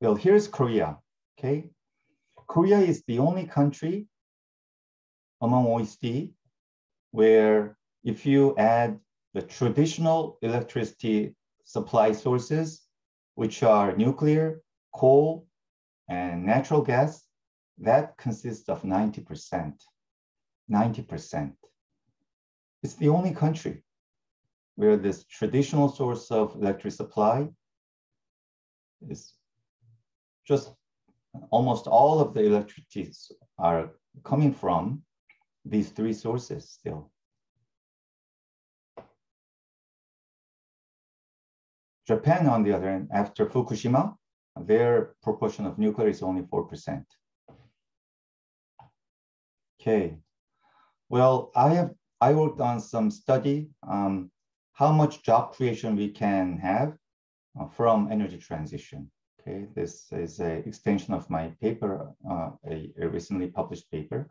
Speaker 5: Well, here's Korea, okay? Korea is the only country among OECD where if you add the traditional electricity supply sources, which are nuclear, coal, and natural gas, that consists of 90%. 90%. It's the only country where this traditional source of electric supply is just almost all of the electricity are coming from these three sources still. Japan, on the other hand, after Fukushima, their proportion of nuclear is only 4%. Okay, well, I have I worked on some study um, how much job creation we can have from energy transition. Okay, this is an extension of my paper, uh, a, a, recently published paper.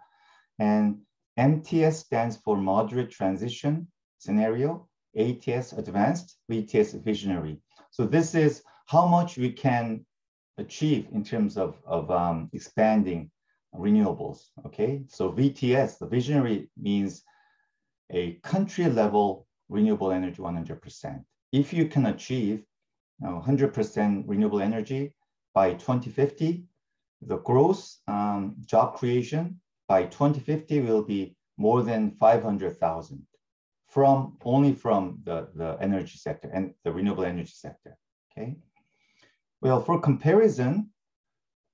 Speaker 5: And MTS stands for Moderate Transition Scenario, ATS Advanced, VTS Visionary. So this is how much we can achieve in terms of, of um, expanding renewables, okay? So VTS, the visionary means a country level renewable energy 100%. If you can achieve 100% renewable energy by 2050, the gross um, job creation by 2050 will be more than 500,000 from only from the, the energy sector and the renewable energy sector, okay? Well, for comparison,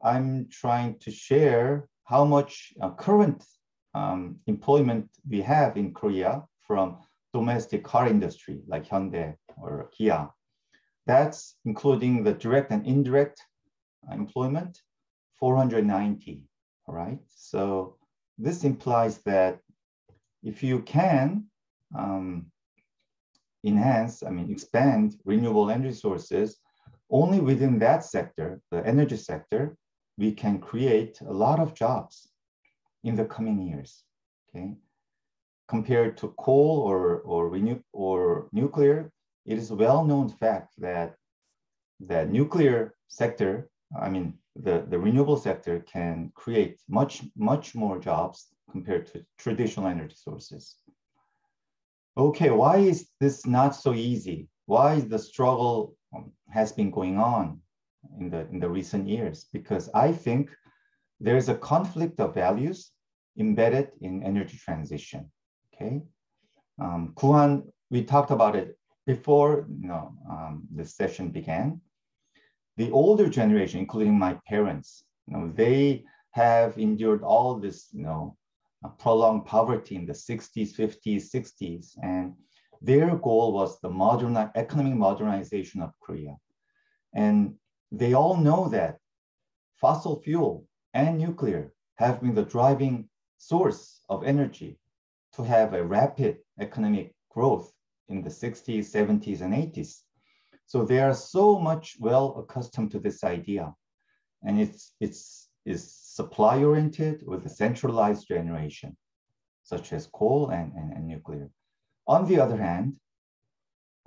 Speaker 5: I'm trying to share how much uh, current um, employment we have in Korea from domestic car industry like Hyundai or Kia. That's including the direct and indirect employment, 490, all right? So this implies that if you can um, enhance, I mean, expand renewable energy sources, only within that sector, the energy sector, we can create a lot of jobs in the coming years, okay? Compared to coal or, or, renew, or nuclear, it is a well-known fact that the nuclear sector, I mean, the, the renewable sector can create much, much more jobs compared to traditional energy sources. Okay, why is this not so easy? Why is the struggle um, has been going on in the, in the recent years? Because I think there's a conflict of values embedded in energy transition, okay? Um, Koohan, we talked about it before you know, um, the session began. The older generation, including my parents, you know, they have endured all this, you know, prolonged poverty in the 60s, 50s, 60s, and their goal was the modern economic modernization of Korea. And they all know that fossil fuel and nuclear have been the driving source of energy to have a rapid economic growth in the 60s, 70s, and 80s. So they are so much well accustomed to this idea. And it's, it's, it's supply oriented with a centralized generation, such as coal and, and, and nuclear. On the other hand,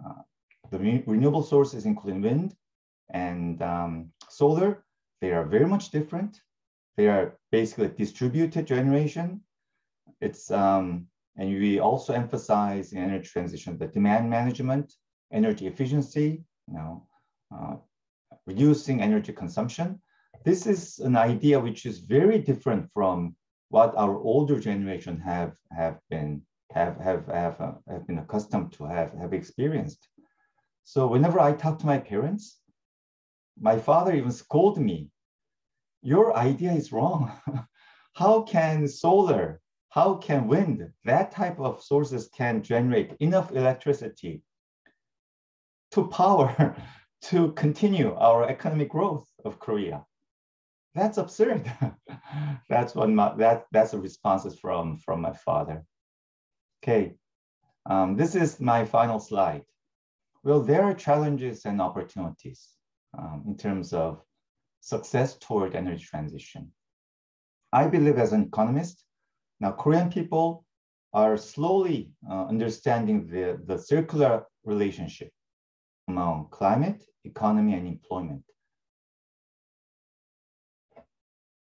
Speaker 5: uh, the re renewable sources, including wind and um, solar, they are very much different. They are basically distributed generation. It's um, and we also emphasize in energy transition the demand management, energy efficiency, you know, uh, reducing energy consumption. This is an idea which is very different from what our older generation have have been have have have, uh, have been accustomed to have have experienced. So whenever I talk to my parents, my father even scolded me. Your idea is wrong. how can solar, how can wind, that type of sources can generate enough electricity to power to continue our economic growth of Korea? That's absurd. that's what my, that that's the responses from from my father. Okay, um, this is my final slide. Well, there are challenges and opportunities. um, in terms of success toward energy transition. I believe as an economist, now Korean people are slowly uh, understanding the, the circular relationship among climate, economy, and employment.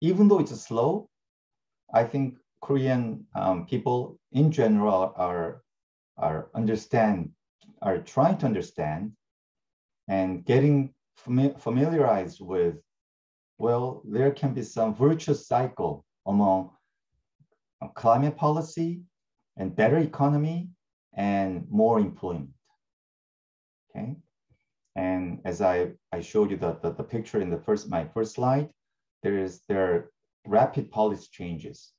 Speaker 5: Even though it's slow, I think Korean um, people in general are, are understand, are trying to understand and getting fami familiarized with, well, there can be some virtuous cycle among climate policy and better economy and more employment. Okay. And as I, I showed you the, the, the picture in the first my first slide, there is there are rapid policy changes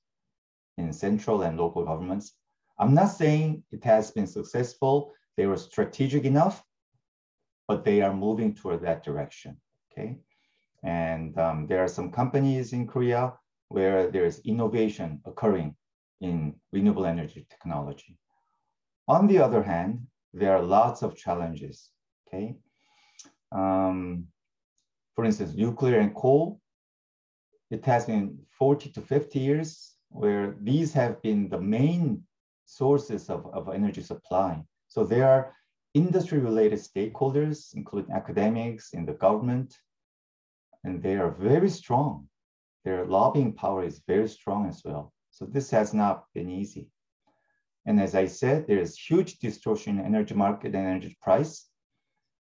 Speaker 5: in central and local governments. I'm not saying it has been successful. They were strategic enough, but they are moving toward that direction. Okay. And um, there are some companies in Korea where there's innovation occurring in renewable energy technology. On the other hand, there are lots of challenges, okay? Um, for instance, nuclear and coal, it has been 40 to 50 years where these have been the main sources of, of energy supply. So there are industry-related stakeholders, including academics in the government, and they are very strong. Their lobbying power is very strong as well. So this has not been easy. And as I said, there is huge distortion in energy market and energy price.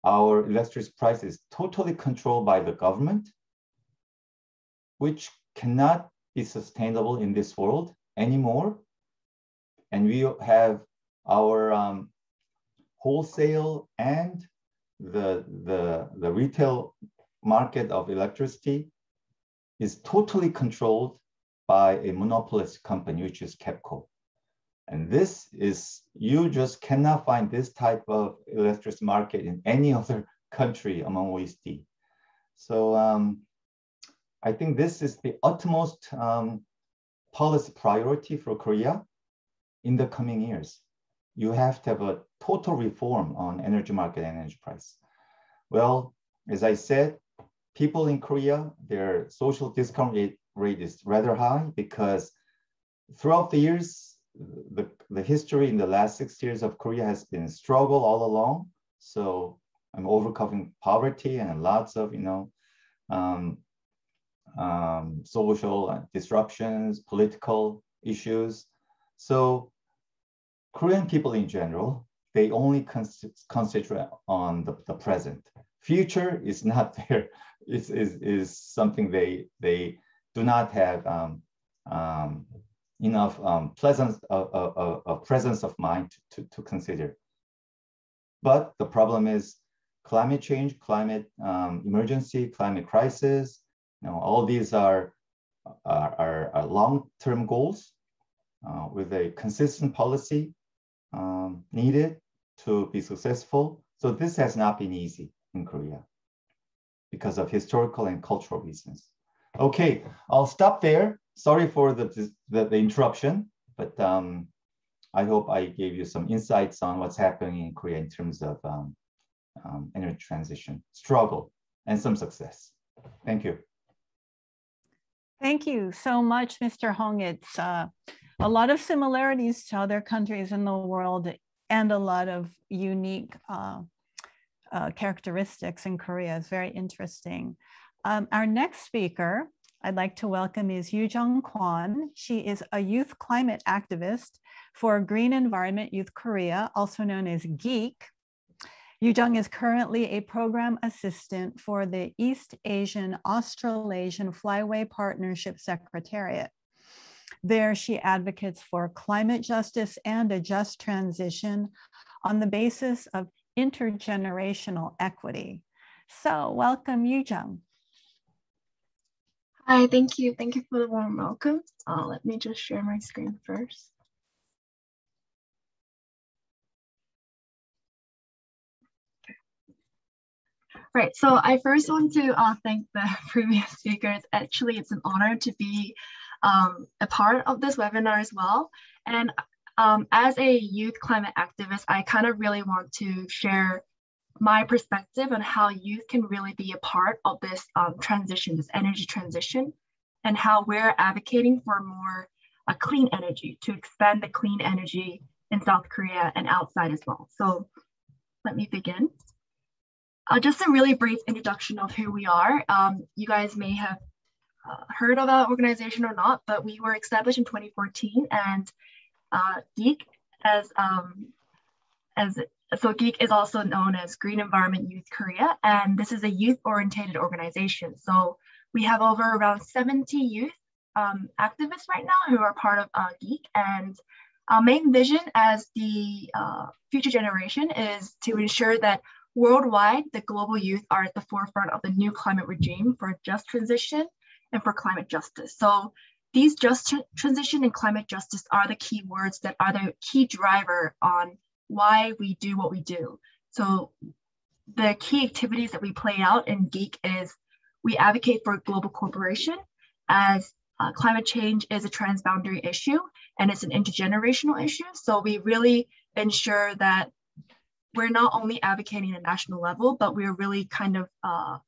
Speaker 5: Our electricity price is totally controlled by the government, which cannot be sustainable in this world anymore. And we have our um, wholesale and the, the, the retail market of electricity is totally controlled by a monopolist company, which is KEPCO. And this is, you just cannot find this type of electricity market in any other country among OECD. So um, I think this is the utmost um, policy priority for Korea in the coming years. You have to have a total reform on energy market and energy price. Well, as I said, people in Korea, their social discount rate is rather high because throughout the years, the, the history in the last six years of Korea has been struggle all along. So I'm overcoming poverty and lots of, you know, um, um, social disruptions, political issues. So Korean people in general, they only concentrate on the, the present. Future is not there. Is, is, is something they, they do not have um, um, enough um, pleasant, uh, uh, uh, presence of mind to, to consider. But the problem is climate change, climate um, emergency, climate crisis. You know, all these are, are, are, are long-term goals uh, with a consistent policy um, needed to be successful. So this has not been easy in Korea because of historical and cultural reasons. Okay, I'll stop there. Sorry for the, the, the interruption, but um, I hope I gave you some insights on what's happening in Korea in terms of um, um, energy transition, struggle, and some success. Thank you.
Speaker 1: Thank you so much, Mr. Hong. It's uh, a lot of similarities to other countries in the world and a lot of unique uh, uh, characteristics in Korea. is very interesting. Um, our next speaker I'd like to welcome is Yoo-jung Kwon. She is a youth climate activist for Green Environment Youth Korea, also known as GEEK. Yoo-jung is currently a program assistant for the East Asian Australasian Flyway Partnership Secretariat. There, she advocates for climate justice and a just transition on the basis of intergenerational equity. So welcome, Yoo-jung.
Speaker 6: Hi, thank you. Thank you for the warm welcome. Uh, let me just share my screen first. Right, so I first want to uh, thank the previous speakers. Actually, it's an honor to be um, a part of this webinar as well. And um, as a youth climate activist, I kind of really want to share my perspective on how youth can really be a part of this um, transition, this energy transition, and how we're advocating for more uh, clean energy to expand the clean energy in South Korea and outside as well. So let me begin. Uh, just a really brief introduction of who we are. Um, you guys may have uh, heard of our organization or not, but we were established in 2014 and uh, GEEK as, um, as so GEEK is also known as Green Environment Youth Korea, and this is a youth-oriented organization. So we have over around 70 youth um, activists right now who are part of uh, GEEK, and our main vision as the uh, future generation is to ensure that worldwide, the global youth are at the forefront of the new climate regime for just transition and for climate justice. So these just transition and climate justice are the key words that are the key driver on why we do what we do. So the key activities that we play out in GEEK is we advocate for global cooperation as uh, climate change is a transboundary issue and it's an intergenerational issue. So we really ensure that we're not only advocating at a national level, but we're really kind of uh,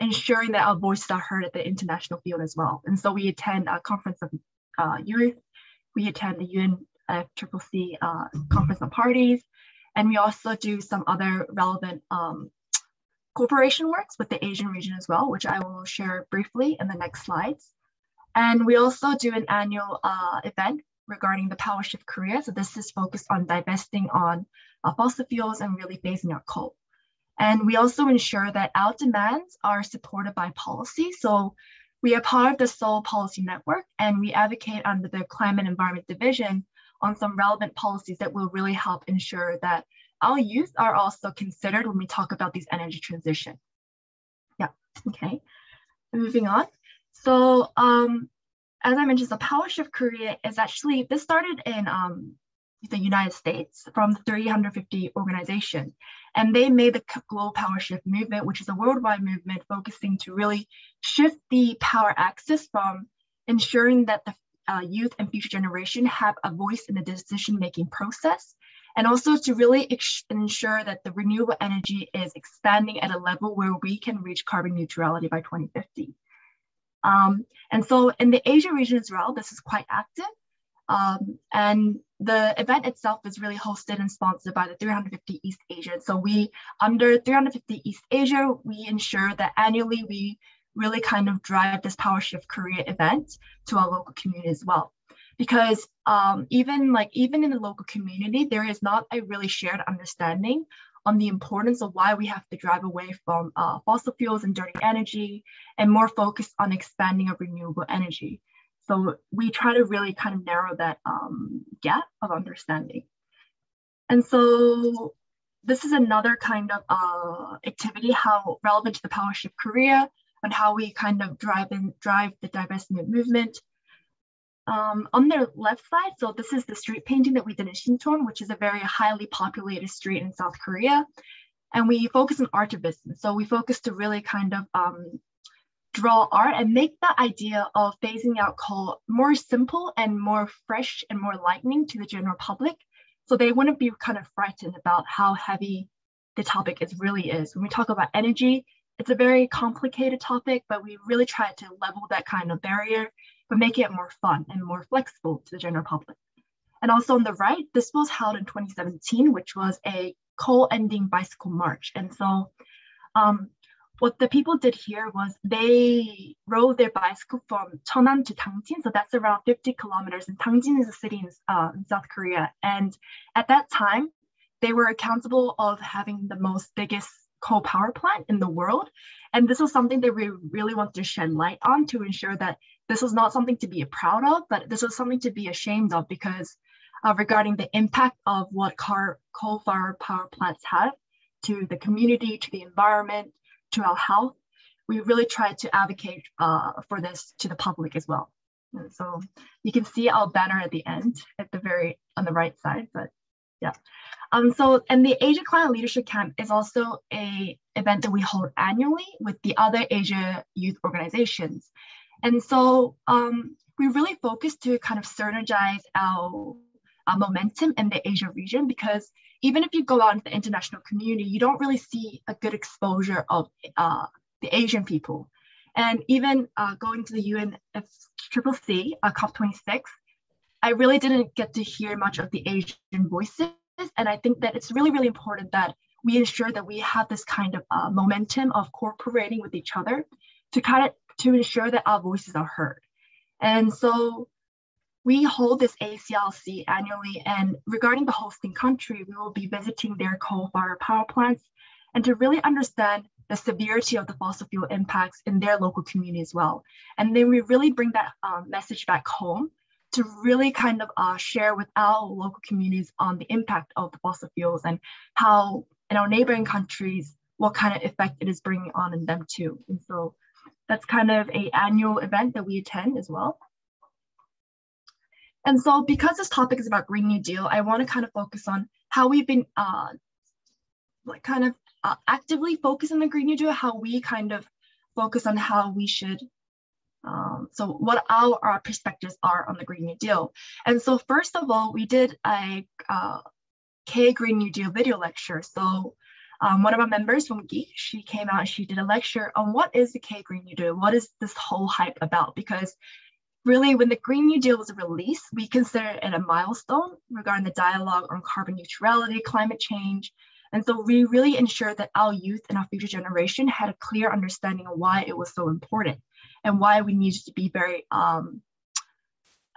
Speaker 6: ensuring that our voices are heard at the international field as well. And so we attend a conference of uh, youth, we attend the UNFCCC uh, conference of parties, and we also do some other relevant um, cooperation works with the Asian region as well, which I will share briefly in the next slides. And we also do an annual uh, event regarding the Power Shift Korea. So this is focused on divesting on uh, fossil fuels and really phasing out coal. And we also ensure that our demands are supported by policy. So we are part of the Seoul Policy Network and we advocate under the Climate Environment Division on some relevant policies that will really help ensure that our youth are also considered when we talk about these energy transition. Yeah, okay. Moving on. So um, as I mentioned, the Power Shift Korea is actually, this started in um, the United States from the 350 organization. And they made the Global Power Shift movement, which is a worldwide movement focusing to really shift the power axis from ensuring that the uh, youth and future generation have a voice in the decision-making process, and also to really ensure that the renewable energy is expanding at a level where we can reach carbon neutrality by 2050. Um, and so in the Asia region as well, this is quite active. Um, and the event itself is really hosted and sponsored by the 350 East Asia. So we, under 350 East Asia, we ensure that annually we really kind of drive this Power Shift Korea event to our local community as well. Because um, even like even in the local community, there is not a really shared understanding on the importance of why we have to drive away from uh, fossil fuels and dirty energy and more focused on expanding of renewable energy. So we try to really kind of narrow that um, gap of understanding. And so this is another kind of uh, activity, how relevant to the Power Shift Korea and how we kind of drive and drive the divestment movement. Um, on the left side, so this is the street painting that we did in Shincheon, which is a very highly populated street in South Korea. And we focus on artivism. So we focus to really kind of um, draw art and make that idea of phasing out coal more simple and more fresh and more lightning to the general public. So they wouldn't be kind of frightened about how heavy the topic is really is. When we talk about energy, it's a very complicated topic, but we really try to level that kind of barrier, but make it more fun and more flexible to the general public. And also on the right, this was held in 2017, which was a coal ending bicycle march. And so um, what the people did here was they rode their bicycle from Cheonan to Dangjin. So that's around 50 kilometers. And Dangjin is a city in, uh, in South Korea. And at that time, they were accountable of having the most biggest coal power plant in the world. And this was something that we really wanted to shed light on to ensure that this was not something to be proud of, but this was something to be ashamed of because uh, regarding the impact of what car, coal-fired power plants have to the community, to the environment, to our health, we really try to advocate uh, for this to the public as well. And so you can see our banner at the end, at the very on the right side, but yeah. Um, so, and the Asia Climate Leadership Camp is also a event that we hold annually with the other Asia youth organizations. And so um, we really focus to kind of synergize our uh, momentum in the Asia region because even if you go out into the international community, you don't really see a good exposure of uh, the Asian people. And even uh, going to the UNFCCC, uh, COP26, I really didn't get to hear much of the Asian voices. And I think that it's really, really important that we ensure that we have this kind of uh, momentum of cooperating with each other to kind of to ensure that our voices are heard. And so we hold this ACLC annually, and regarding the hosting country, we will be visiting their coal-fired power plants and to really understand the severity of the fossil fuel impacts in their local community as well. And then we really bring that um, message back home to really kind of uh, share with our local communities on the impact of the fossil fuels and how in our neighboring countries, what kind of effect it is bringing on in them too. And so that's kind of a annual event that we attend as well. And so because this topic is about Green New Deal, I want to kind of focus on how we've been uh, like kind of uh, actively focus on the Green New Deal, how we kind of focus on how we should, um, so what our, our perspectives are on the Green New Deal. And so first of all, we did a uh, K Green New Deal video lecture. So um, one of our members from Geek, she came out and she did a lecture on what is the K Green New Deal? What is this whole hype about? Because really when the Green New Deal was released, we consider it a milestone regarding the dialogue on carbon neutrality, climate change, and so we really ensured that our youth and our future generation had a clear understanding of why it was so important and why we needed to be very um,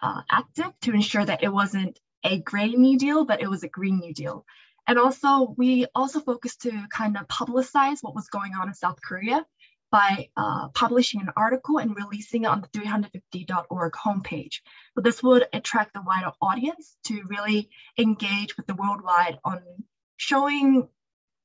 Speaker 6: uh, active to ensure that it wasn't a gray New Deal, but it was a Green New Deal. And also, we also focused to kind of publicize what was going on in South Korea by uh, publishing an article and releasing it on the 350.org homepage. This would attract a wider audience to really engage with the worldwide on showing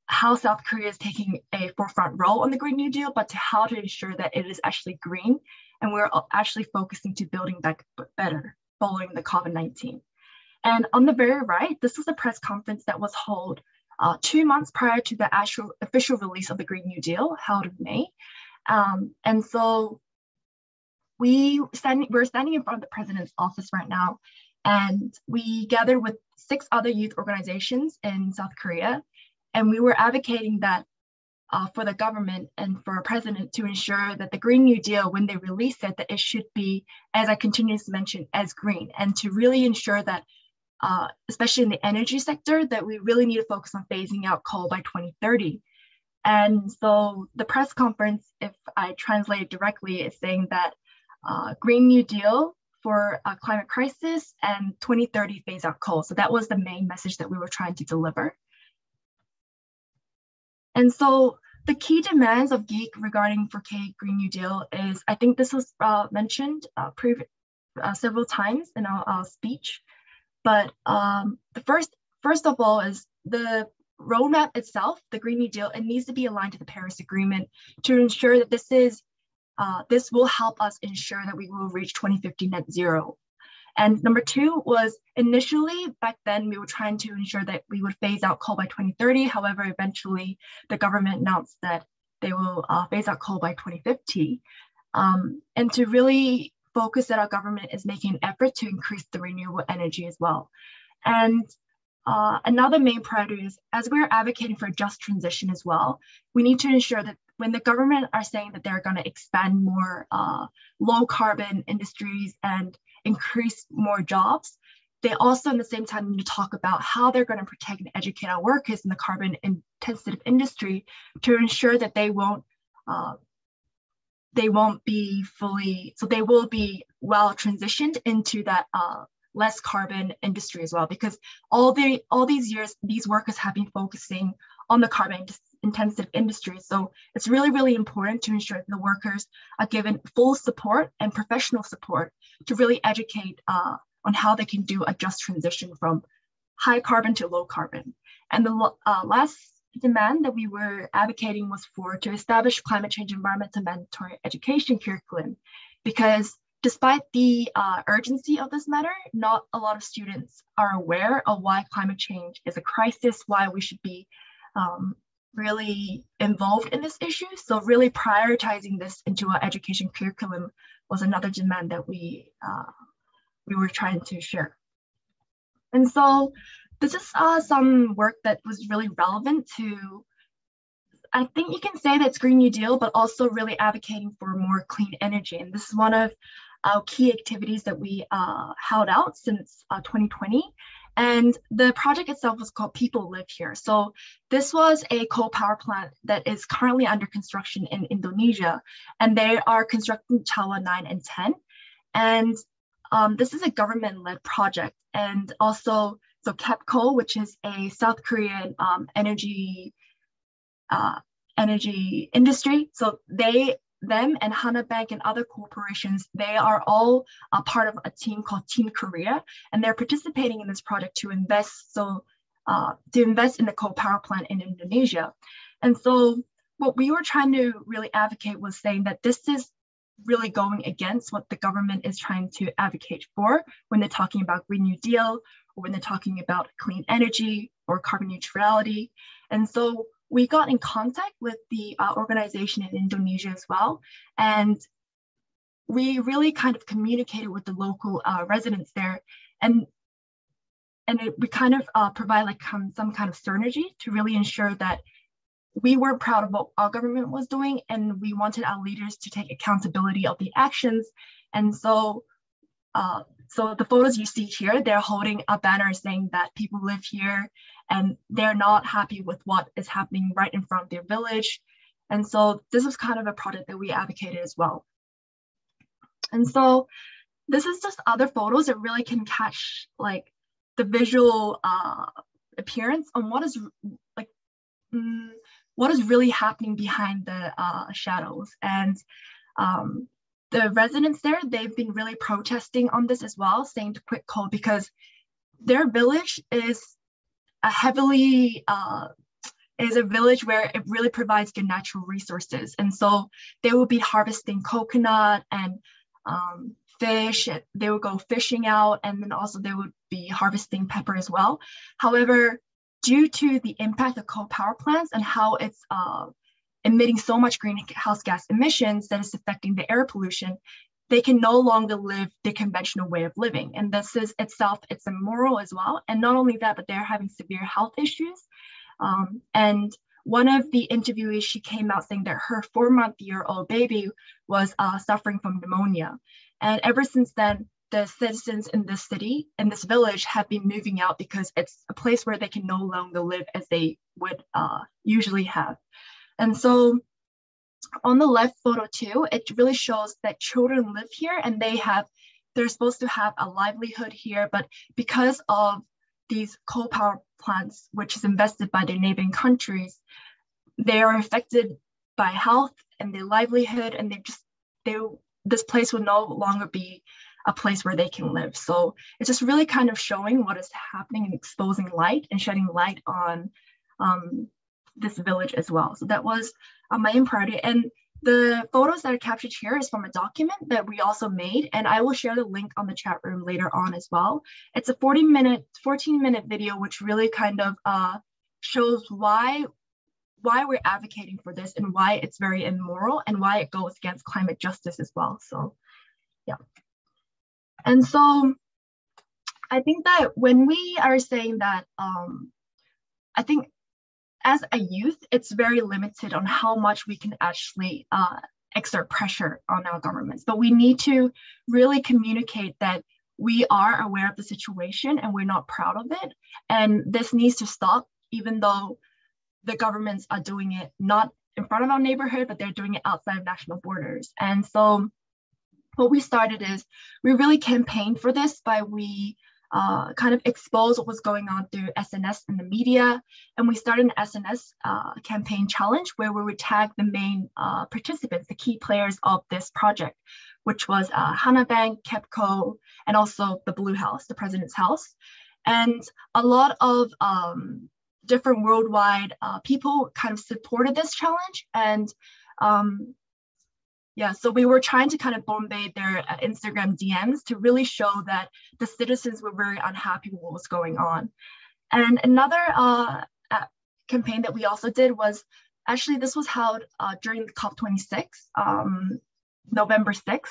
Speaker 6: how South Korea is taking a forefront role on the Green New Deal, but to how to ensure that it is actually green. And we're actually focusing to building back better following the COVID-19. And on the very right, this was a press conference that was held uh, two months prior to the actual official release of the Green New Deal held in May. Um, and so we standing, we're standing in front of the president's office right now and we gathered with six other youth organizations in South Korea. And we were advocating that uh, for the government and for a president to ensure that the Green New Deal, when they release it, that it should be, as I continuously to mention, as green, and to really ensure that, uh, especially in the energy sector, that we really need to focus on phasing out coal by 2030. And so the press conference, if I translate it directly, is saying that uh, Green New Deal for a climate crisis and 2030 phase out coal. So that was the main message that we were trying to deliver. And so the key demands of GEEK regarding 4K Green New Deal is, I think this was uh, mentioned uh, uh, several times in our, our speech, but um, the first, first of all is the roadmap itself, the Green New Deal, it needs to be aligned to the Paris Agreement to ensure that this is uh, this will help us ensure that we will reach 2050 net zero. And number two was initially back then we were trying to ensure that we would phase out coal by 2030. However, eventually the government announced that they will uh, phase out coal by 2050. Um, and to really focus that our government is making an effort to increase the renewable energy as well. And uh, another main priority is as we're advocating for a just transition as well, we need to ensure that when the government are saying that they're going to expand more uh, low carbon industries and increase more jobs, they also in the same time need to talk about how they're going to protect and educate our workers in the carbon intensive industry to ensure that they won't uh, they won't be fully so they will be well transitioned into that uh, less carbon industry as well because all the all these years these workers have been focusing on the carbon intensive industry. So it's really, really important to ensure that the workers are given full support and professional support to really educate uh, on how they can do a just transition from high carbon to low carbon. And the uh, last demand that we were advocating was for to establish climate change environmental mandatory education curriculum because despite the uh, urgency of this matter, not a lot of students are aware of why climate change is a crisis, why we should be um, really involved in this issue. So really prioritizing this into our education curriculum was another demand that we, uh, we were trying to share. And so this is uh, some work that was really relevant to, I think you can say that's Green New Deal, but also really advocating for more clean energy. And this is one of our key activities that we uh, held out since uh, 2020. And the project itself was called People Live Here. So this was a coal power plant that is currently under construction in Indonesia, and they are constructing Jawa 9 and 10. And um, this is a government-led project. And also, so KEPCO, which is a South Korean um, energy uh, energy industry. So they them and Hana Bank and other corporations, they are all a part of a team called Team Korea, and they're participating in this project to invest so uh, to invest in the coal power plant in Indonesia. And so what we were trying to really advocate was saying that this is really going against what the government is trying to advocate for when they're talking about Green New Deal or when they're talking about clean energy or carbon neutrality. And so we got in contact with the uh, organization in Indonesia as well. And we really kind of communicated with the local uh, residents there. And, and it, we kind of uh, provide like some kind of synergy to really ensure that we were proud of what our government was doing and we wanted our leaders to take accountability of the actions. And so uh, so the photos you see here, they're holding a banner saying that people live here and they're not happy with what is happening right in front of their village. And so this was kind of a product that we advocated as well. And so this is just other photos that really can catch like the visual uh, appearance on what is like mm, what is really happening behind the uh, shadows. And um, the residents there, they've been really protesting on this as well, saying to quit coal because their village is a heavily uh, is a village where it really provides good natural resources. And so they will be harvesting coconut and um, fish. They would go fishing out, and then also they would be harvesting pepper as well. However, due to the impact of coal power plants and how it's uh, emitting so much greenhouse gas emissions that is affecting the air pollution, they can no longer live the conventional way of living. And this is itself, it's immoral as well. And not only that, but they're having severe health issues. Um, and one of the interviewees, she came out saying that her four month year old baby was uh, suffering from pneumonia. And ever since then, the citizens in this city, in this village, have been moving out because it's a place where they can no longer live as they would uh, usually have. And so on the left photo too, it really shows that children live here and they have, they're supposed to have a livelihood here, but because of these coal power plants, which is invested by the neighboring countries, they are affected by health and their livelihood and they just, they, this place will no longer be a place where they can live. So it's just really kind of showing what is happening and exposing light and shedding light on um, this village as well. So that was uh, my priority. And the photos that are captured here is from a document that we also made, and I will share the link on the chat room later on as well. It's a 40 minute, 14 minute video, which really kind of uh, shows why why we're advocating for this and why it's very immoral and why it goes against climate justice as well. So yeah. And so I think that when we are saying that, um, I think as a youth, it's very limited on how much we can actually uh, exert pressure on our governments. But we need to really communicate that we are aware of the situation and we're not proud of it. And this needs to stop, even though the governments are doing it not in front of our neighborhood, but they're doing it outside of national borders. And so what we started is we really campaigned for this by we uh, kind of expose what was going on through SNS and the media. And we started an SNS uh, campaign challenge where we would tag the main uh, participants, the key players of this project, which was uh, Hana Bank, KEPCO, and also the Blue House, the President's House. And a lot of um, different worldwide uh, people kind of supported this challenge. And um, yeah, so we were trying to kind of bombay their uh, Instagram DMs to really show that the citizens were very unhappy with what was going on. And another uh, uh, campaign that we also did was actually this was held uh, during the COP26, um, November 6th.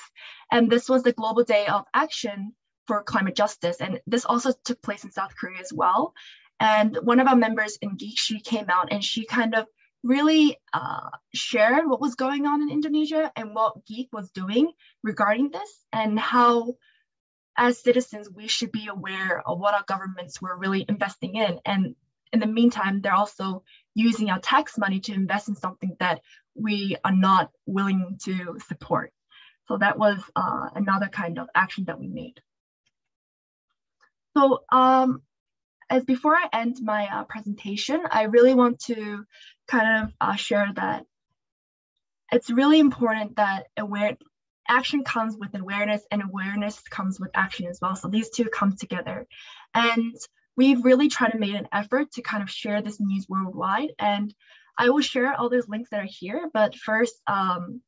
Speaker 6: And this was the Global Day of Action for climate justice. And this also took place in South Korea as well. And one of our members in Geek, she came out and she kind of really uh, shared what was going on in Indonesia and what Geek was doing regarding this and how as citizens, we should be aware of what our governments were really investing in. And in the meantime, they're also using our tax money to invest in something that we are not willing to support. So that was uh, another kind of action that we made. So um, as before I end my uh, presentation, I really want to kind of uh, share that it's really important that aware action comes with awareness and awareness comes with action as well. So these two come together. And we've really tried to make an effort to kind of share this news worldwide. And I will share all those links that are here. But first, um,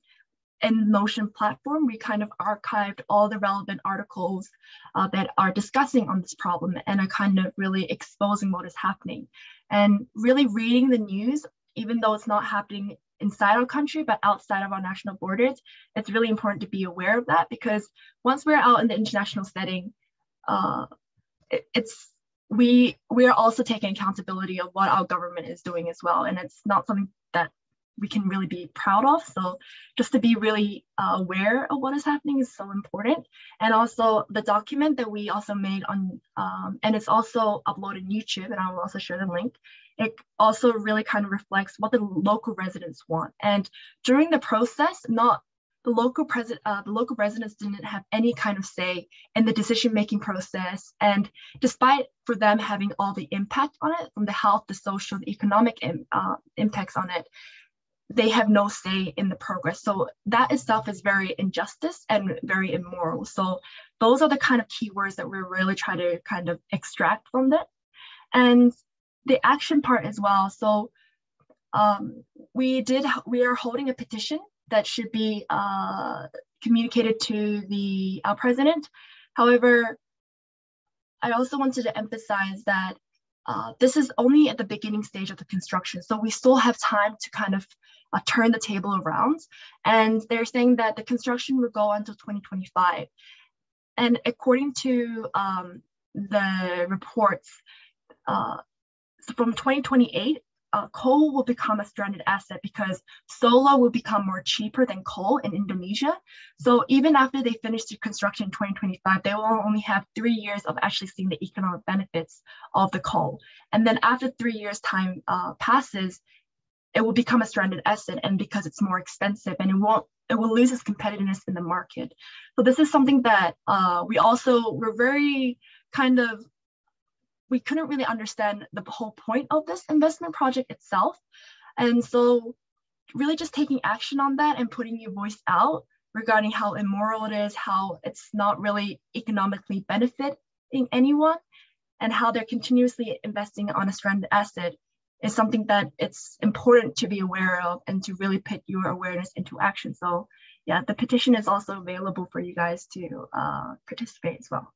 Speaker 6: in Notion platform, we kind of archived all the relevant articles uh, that are discussing on this problem and are kind of really exposing what is happening. And really reading the news, even though it's not happening inside our country, but outside of our national borders, it's really important to be aware of that because once we're out in the international setting, uh, it, it's we we are also taking accountability of what our government is doing as well, and it's not something that we can really be proud of. So just to be really uh, aware of what is happening is so important. And also the document that we also made on, um, and it's also uploaded on YouTube, and I will also share the link. It also really kind of reflects what the local residents want. And during the process, not the local president, uh, the local residents didn't have any kind of say in the decision-making process. And despite for them having all the impact on it, from the health, the social, the economic uh, impacts on it, they have no say in the progress. So that itself is very injustice and very immoral. So those are the kind of keywords that we're really trying to kind of extract from that. And the action part as well. So um, we did, we are holding a petition that should be uh, communicated to the uh, president. However, I also wanted to emphasize that uh, this is only at the beginning stage of the construction. So we still have time to kind of uh, turn the table around. And they're saying that the construction will go until 2025. And according to um, the reports, uh, from 2028, uh, coal will become a stranded asset because solar will become more cheaper than coal in Indonesia. So even after they finish the construction in 2025, they will only have three years of actually seeing the economic benefits of the coal. And then after three years time uh, passes, it will become a stranded asset and because it's more expensive and it won't it will lose its competitiveness in the market. So this is something that uh, we also were very kind of we couldn't really understand the whole point of this investment project itself. And so really just taking action on that and putting your voice out regarding how immoral it is, how it's not really economically benefiting anyone, and how they're continuously investing on a stranded asset is something that it's important to be aware of and to really put your awareness into action. So yeah, the petition is also available for you guys to uh, participate as well.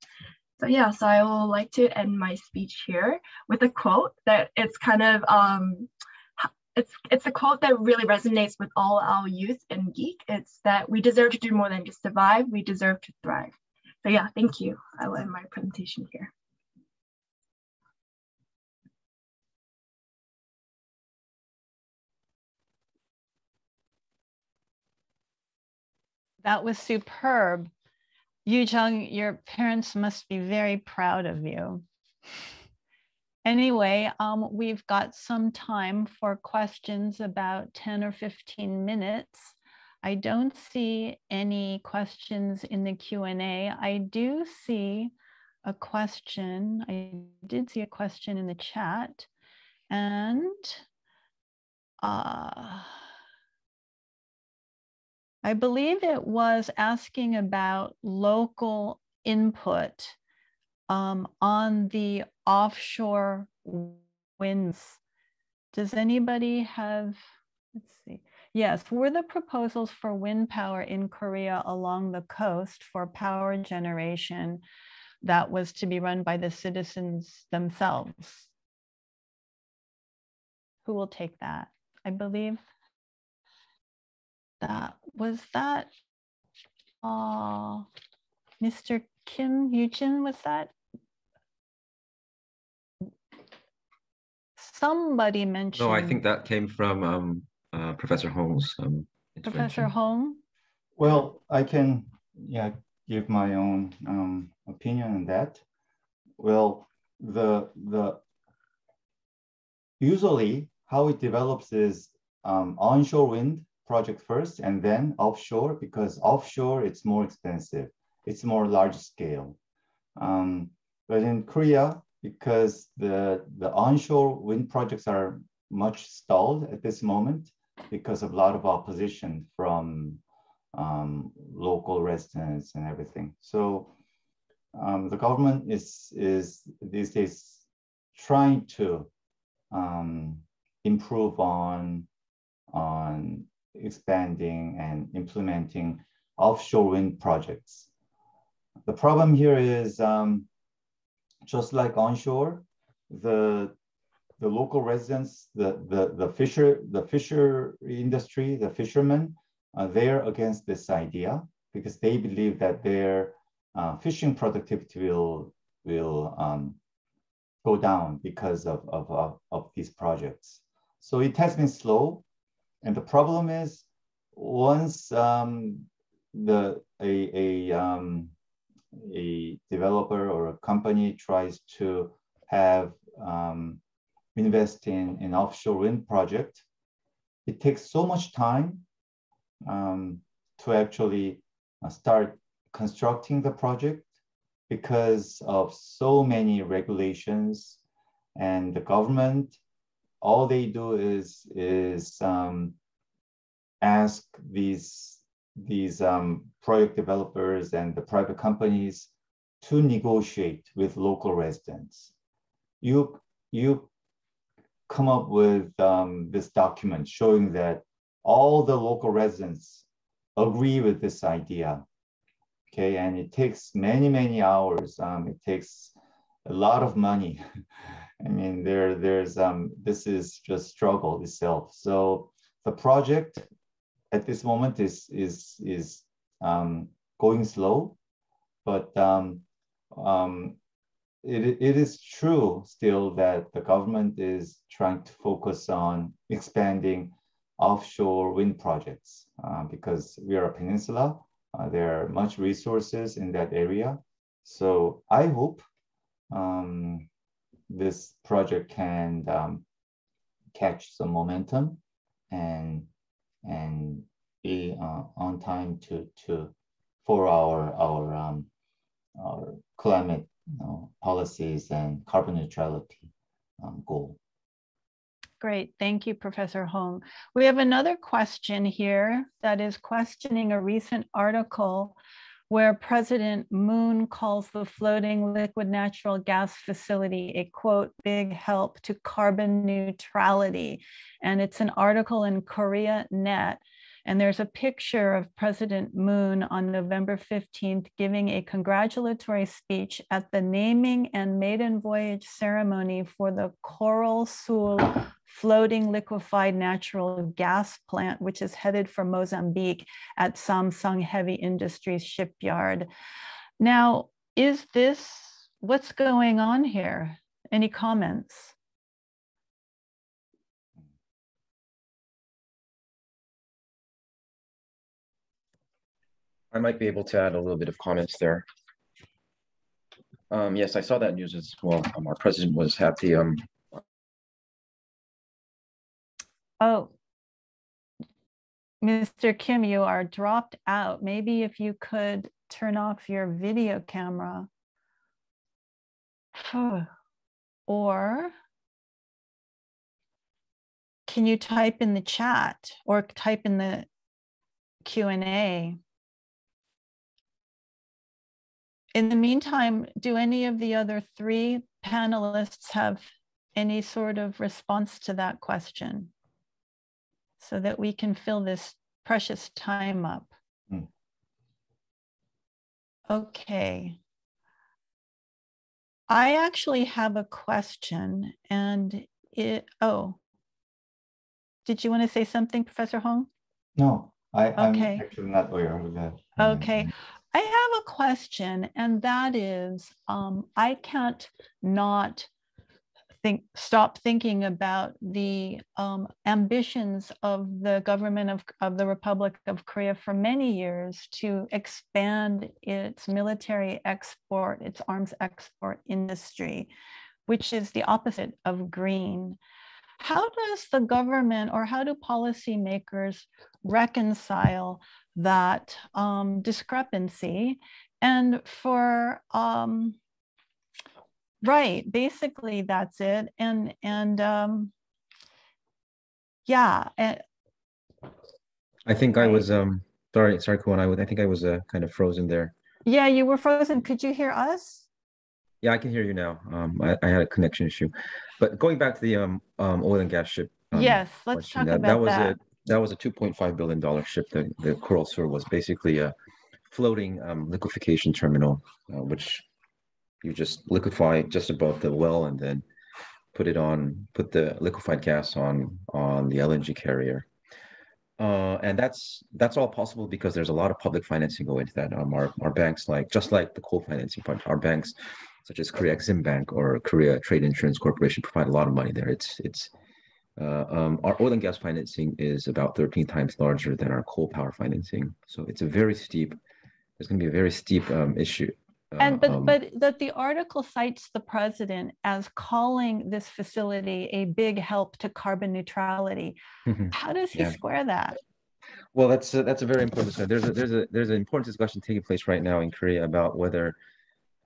Speaker 6: So yeah, so I will like to end my speech here with a quote that it's kind of um, it's it's a quote that really resonates with all our youth and geek. It's that we deserve to do more than just survive. We deserve to thrive. So yeah, thank you. I will end my presentation here.
Speaker 1: That was superb. Yoo-jung, your parents must be very proud of you. Anyway, um, we've got some time for questions, about 10 or 15 minutes. I don't see any questions in the Q&A. I do see a question. I did see a question in the chat. And uh, I believe it was asking about local input um, on the offshore winds. Does anybody have, let's see. Yes, were the proposals for wind power in Korea along the coast for power generation that was to be run by the citizens themselves? Who will take that? I believe that was that uh, Mr. Kim Joojin, was that? Somebody mentioned.
Speaker 3: No, I think that came from um, uh, Professor Hong. um,
Speaker 1: Professor Hong.
Speaker 5: Well, I can yeah give my own um, opinion on that. Well, the the usually how it develops is um, onshore wind project first and then offshore because offshore it's more expensive. It's more large scale. Um, but in Korea, because the, the onshore wind projects are much stalled at this moment because of a lot of opposition from um, local residents and everything. So um, the government is, is these days trying to um, improve on, on expanding and implementing offshore wind projects. The problem here is um, just like onshore, the the local residents, the the the fisher the fisher industry, the fishermen, uh, they're against this idea because they believe that their uh, fishing productivity will will um, go down because of, of, of, of these projects. So it has been slow. And the problem is once um, the a, a, um, a developer or a company tries to have um, invest in an offshore wind project, it takes so much time um, to actually uh, start constructing the project because of so many regulations and the government all they do is is um, ask these these um, project developers and the private companies to negotiate with local residents. You you come up with um, this document showing that all the local residents agree with this idea. Okay, and it takes many many hours. Um, it takes a lot of money. I mean, there there's um, this is just struggle itself. So the project at this moment is is is um, going slow, but um, um, it, it is true still that the government is trying to focus on expanding offshore wind projects uh, because we are a peninsula. Uh, there are much resources in that area. So I hope um, this project can um, catch some momentum and and be uh, on time to to for our our um, our climate you know, policies and carbon neutrality um, goal.
Speaker 1: Great, thank you, Professor Hong. We have another question here that is questioning a recent article where President Moon calls the floating liquid natural gas facility a quote, big help to carbon neutrality. And it's an article in Korea Net. And there's a picture of President Moon on November 15th giving a congratulatory speech at the naming and maiden voyage ceremony for the Coral Sul floating liquefied natural gas plant, which is headed for Mozambique at Samsung Heavy Industries shipyard. Now, is this what's going on here? Any comments?
Speaker 3: I might be able to add a little bit of comments there. Um, yes, I saw that news as well. Um, our president was happy um,
Speaker 1: Oh, Mr. Kim, you are dropped out. Maybe if you could turn off your video camera. Or can you type in the chat or type in the Q&A? In the meantime, do any of the other three panelists have any sort of response to that question? so that we can fill this precious time up. Mm. Okay. I actually have a question and it, oh, did you want to say something, Professor Hong?
Speaker 5: No, I, okay. I'm actually not aware of that.
Speaker 1: Okay. I have a question, and that is um, I can't not think stop thinking about the um, ambitions of the government of, of the Republic of Korea for many years to expand its military export, its arms export industry, which is the opposite of green. How does the government or how do policymakers reconcile that um, discrepancy? And for um, right basically that's it. And and um yeah and,
Speaker 3: i think i was um sorry sorry Koohan, I, would. I think i was uh, kind of frozen there.
Speaker 1: Yeah you were frozen. Could you hear us?
Speaker 3: Yeah i can hear you now. Um i, I had a connection issue. But going back to the um, um oil and gas ship um,
Speaker 1: yes let's talk
Speaker 3: that,
Speaker 1: about
Speaker 3: that was
Speaker 1: that.
Speaker 3: That was a 2.5 billion dollar ship the the Coral Sul was basically a floating um, liquefaction terminal uh, which you just liquefy just above the well and then put it on, put the liquefied gas on on the LNG carrier. Uh, and that's that's all possible because there's a lot of public financing going into that. Um, our, our banks, like just like the coal financing part, our banks, such as Korea Exim Bank or Korea Trade Insurance Corporation, provide a lot of money there. It's it's uh, um, our oil and gas financing is about 13 times larger than our coal power financing. So it's a very steep. it's going to be a very steep um, issue
Speaker 1: and but um, but that the article cites the president as calling this facility a big help to carbon neutrality. Mm-hmm. How does he yeah. square that?
Speaker 3: Well, that's a, that's a very important discussion. There's a, there's a there's an important discussion taking place right now in Korea about whether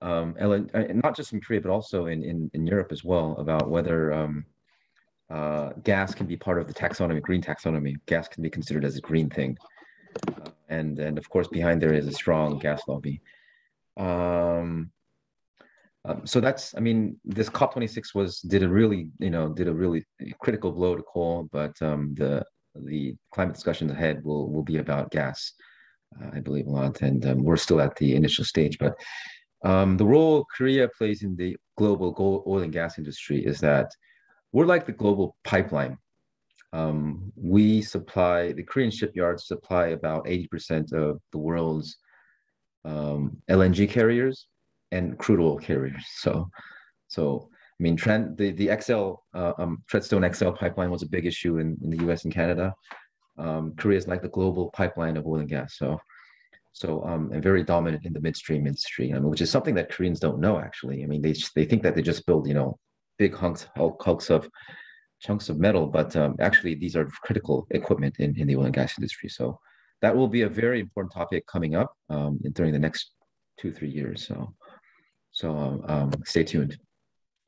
Speaker 3: um, not just in Korea but also in, in, in Europe as well about whether um, uh, gas can be part of the taxonomy, green taxonomy. Gas can be considered as a green thing, uh, and and of course behind there is a strong gas lobby. Um, um, so that's, I mean, this COP26 was did a really, you know, did a really critical blow to coal, but um, the the climate discussions ahead will will be about gas, uh, I believe a lot, and um, we're still at the initial stage. But um, the role Korea plays in the global oil and gas industry is that we're like the global pipeline. Um, we supply the Korean shipyards supply about 80% of the world's um, LNG carriers and crude oil carriers. So, so I mean, Trent, the the XL uh, um, Treadstone XL pipeline was a big issue in, in the U.S. and Canada. Um, Korea is like the global pipeline of oil and gas. So, so um, and very dominant in the midstream industry, I mean, which is something that Koreans don't know actually. I mean, they they think that they just build you know big hunks hulks of chunks of metal, but um, actually these are critical equipment in, in the oil and gas industry. So that will be a very important topic coming up um, during the next two three years. So so um, stay tuned.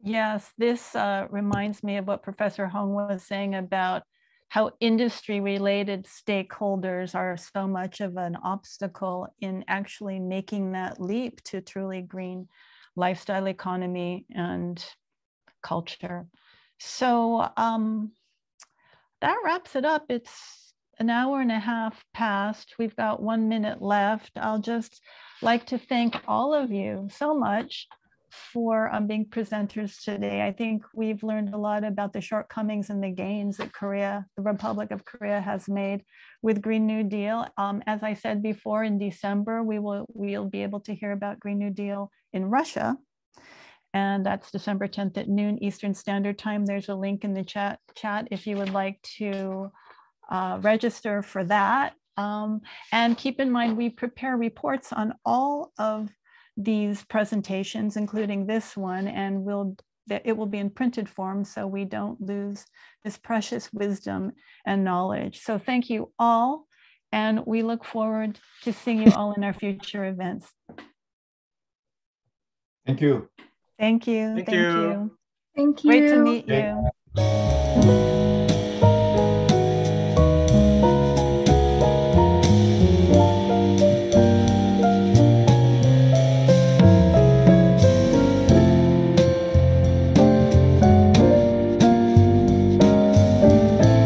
Speaker 1: Yes, this uh, reminds me of what Professor Hong was saying about how industry related stakeholders are so much of an obstacle in actually making that leap to truly green lifestyle economy and culture. So um, that wraps it up. It's an hour and a half past. We've got one minute left. I'll just like to thank all of you so much for um, being presenters today. I think we've learned a lot about the shortcomings and the gains that Korea, the Republic of Korea has made with Green New Deal. Um, as I said before, in December, we will we'll be able to hear about Green New Deal in Russia. And that's December 10th at noon Eastern Standard Time. There's a link in the chat, chat if you would like to uh, register for that. Um, and keep in mind, we prepare reports on all of these presentations, including this one, and we'll it will be in printed form so we don't lose this precious wisdom and knowledge. So thank you all, and we look forward to seeing you all in our future events.
Speaker 5: Thank you.
Speaker 1: Thank you.
Speaker 2: Thank,
Speaker 1: thank
Speaker 2: you.
Speaker 1: you.
Speaker 6: Thank you.
Speaker 1: Great to meet you.